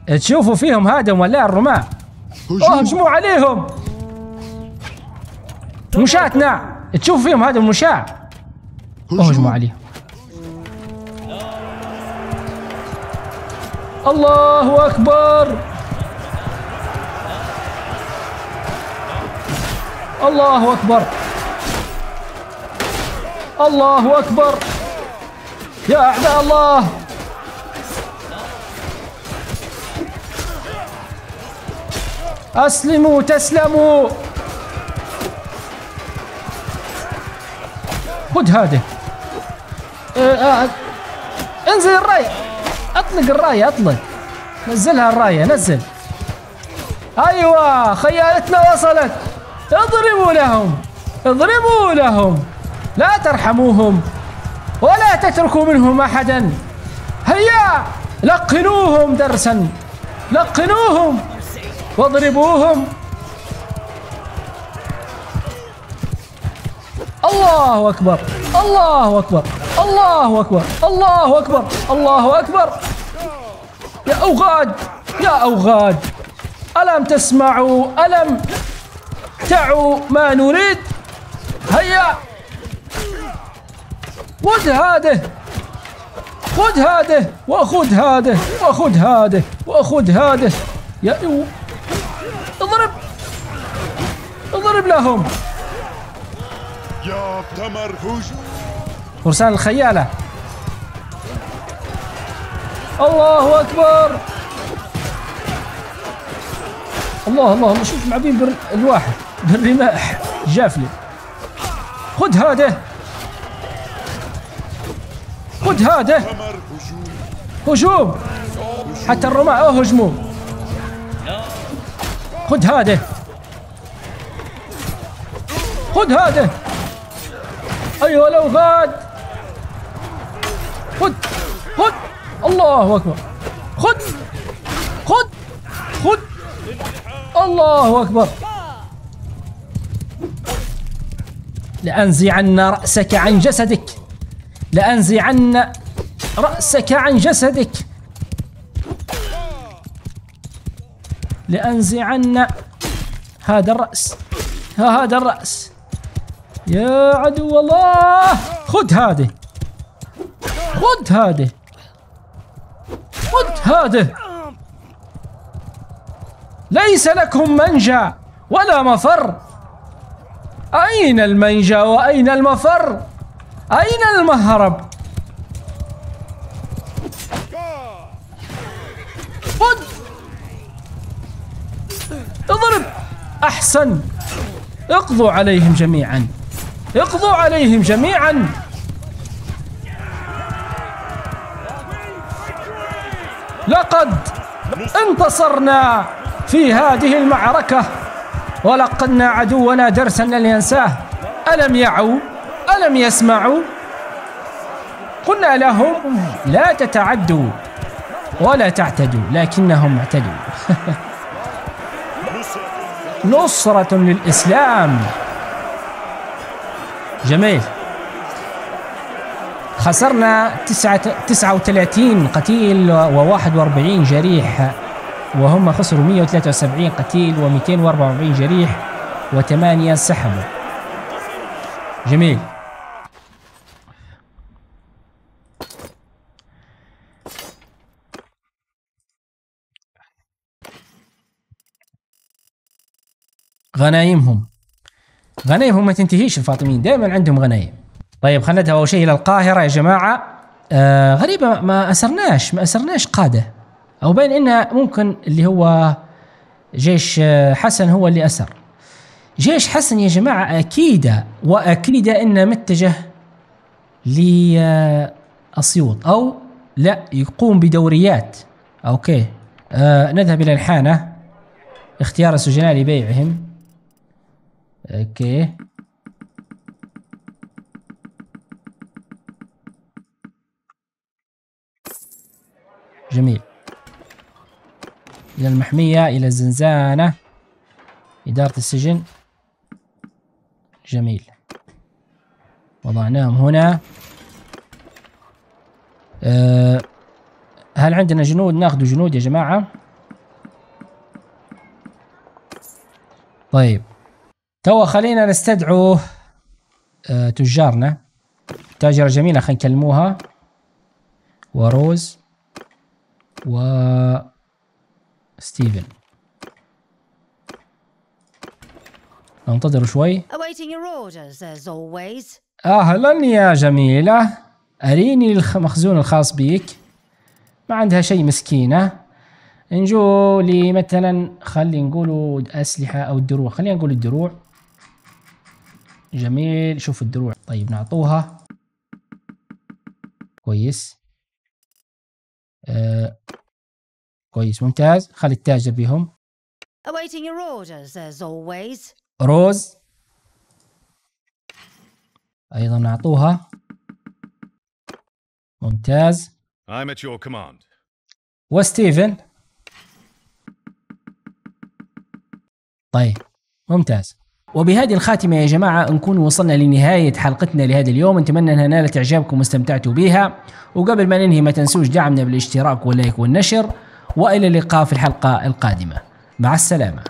تشوفوا فيهم هادم ولا الرماة اهجموا عليهم. مشاتنا. تشوفوا فيهم هادم المشاة. اهجموا عليهم. الله أكبر. الله أكبر. الله أكبر. يا أعداء الله. أسلموا تسلموا. خذ هذه. آه، آه، انزل الرايه اطلق الرايه اطلق نزلها الراية نزل. أيوه خيالتنا وصلت. اضربوا لهم اضربوا لهم. لا ترحموهم ولا تتركوا منهم أحدا. هيا لقنوهم درسا. لقنوهم واضربوهم. الله أكبر. الله أكبر. الله أكبر. الله أكبر. الله أكبر. يا أوغاد. يا أوغاد. ألم تسمعوا؟ ألم تعوا ما نريد؟ هيا. خذ هذه. خذ هذه. وخذ هذه. وخذ هذه. وخذ هذه. يا اضرب. اضرب لهم. فرسان الخيالة. الله أكبر. الله الله الله. شوف معبين بر... الواحد بالرماح جافلي خذ هذا. خذ هذا. هجوم. حتى الرماة هجموا خذ هذا. خذ هذا. أيها الأوغاد خذ خذ. الله أكبر. خذ خذ خذ. الله أكبر. لأنزعن رأسك عن جسدك. لأنزعن رأسك عن جسدك. لأنزعن هذا الرأس ها هذا الرأس. يا عدو الله. خذ هذه. خذ هذه. خذ هذه. ليس لكم منجا ولا مفر. أين المنجا وأين المفر؟ أين المهرب؟ خذ. اضرب. أحسن. اقضوا عليهم جميعا. اقضوا عليهم جميعا. لقد انتصرنا في هذه المعركة ولقنا عدونا درسا لن ينساه ألم يعوا؟ ألم يسمعوا؟ قلنا لهم لا تتعدوا ولا تعتدوا لكنهم اعتدوا. نصرة للإسلام. جميل. خسرنا تسعة تسعة وثلاثين قتيل وواحد وأربعين جريح وهم خسروا 173 قتيل و244 جريح وثمانية سحبوا جميل. غنايمهم. غنايمهم ما تنتهيش الفاطميين دائما عندهم غنايم. طيب خلينا نذهب أول شيء إلى القاهرة يا جماعة. آه غريبة ما أسرناش ما أسرناش قادة. أو بين انها ممكن اللي هو جيش حسن هو اللي أسر. جيش حسن يا جماعة أكيد واكيد انه متجه لاسيوط أو لا يقوم بدوريات. okay. آه نذهب إلى الحانة. اختيار السجناء لبيعهم. okay جميل. إلى المحمية إلى الزنزانة إدارة السجن. جميل. وضعناهم هنا. أه هل عندنا جنود؟ ناخذ جنود يا جماعة. طيب. توا خلينا نستدعو أه تجارنا. تاجرة جميلة خلينا نكلموها. وروز. و ستيفن. ننتظر شوي. أهلا يا جميلة. أريني المخزون الخاص بيك. ما عندها شيء مسكينة. نجو لي مثلا خلي نقولوا أسلحة أو الدروع خلينا نقول الدروع. جميل. شوف الدروع. طيب نعطوها. كويس. آه كويس ممتاز. خلي التاجر always. روز. أيضا نعطوها. ممتاز. I'm at your command. وستيفن. طيب ممتاز. وبهذه الخاتمة يا جماعة نكون وصلنا لنهاية حلقتنا لهذا اليوم. نتمنى أنها نالت إعجابكم واستمتعتوا بها. وقبل ما ننهي ما تنسوش دعمنا بالاشتراك واللايك والنشر. وإلى اللقاء في الحلقة القادمة. مع السلامة.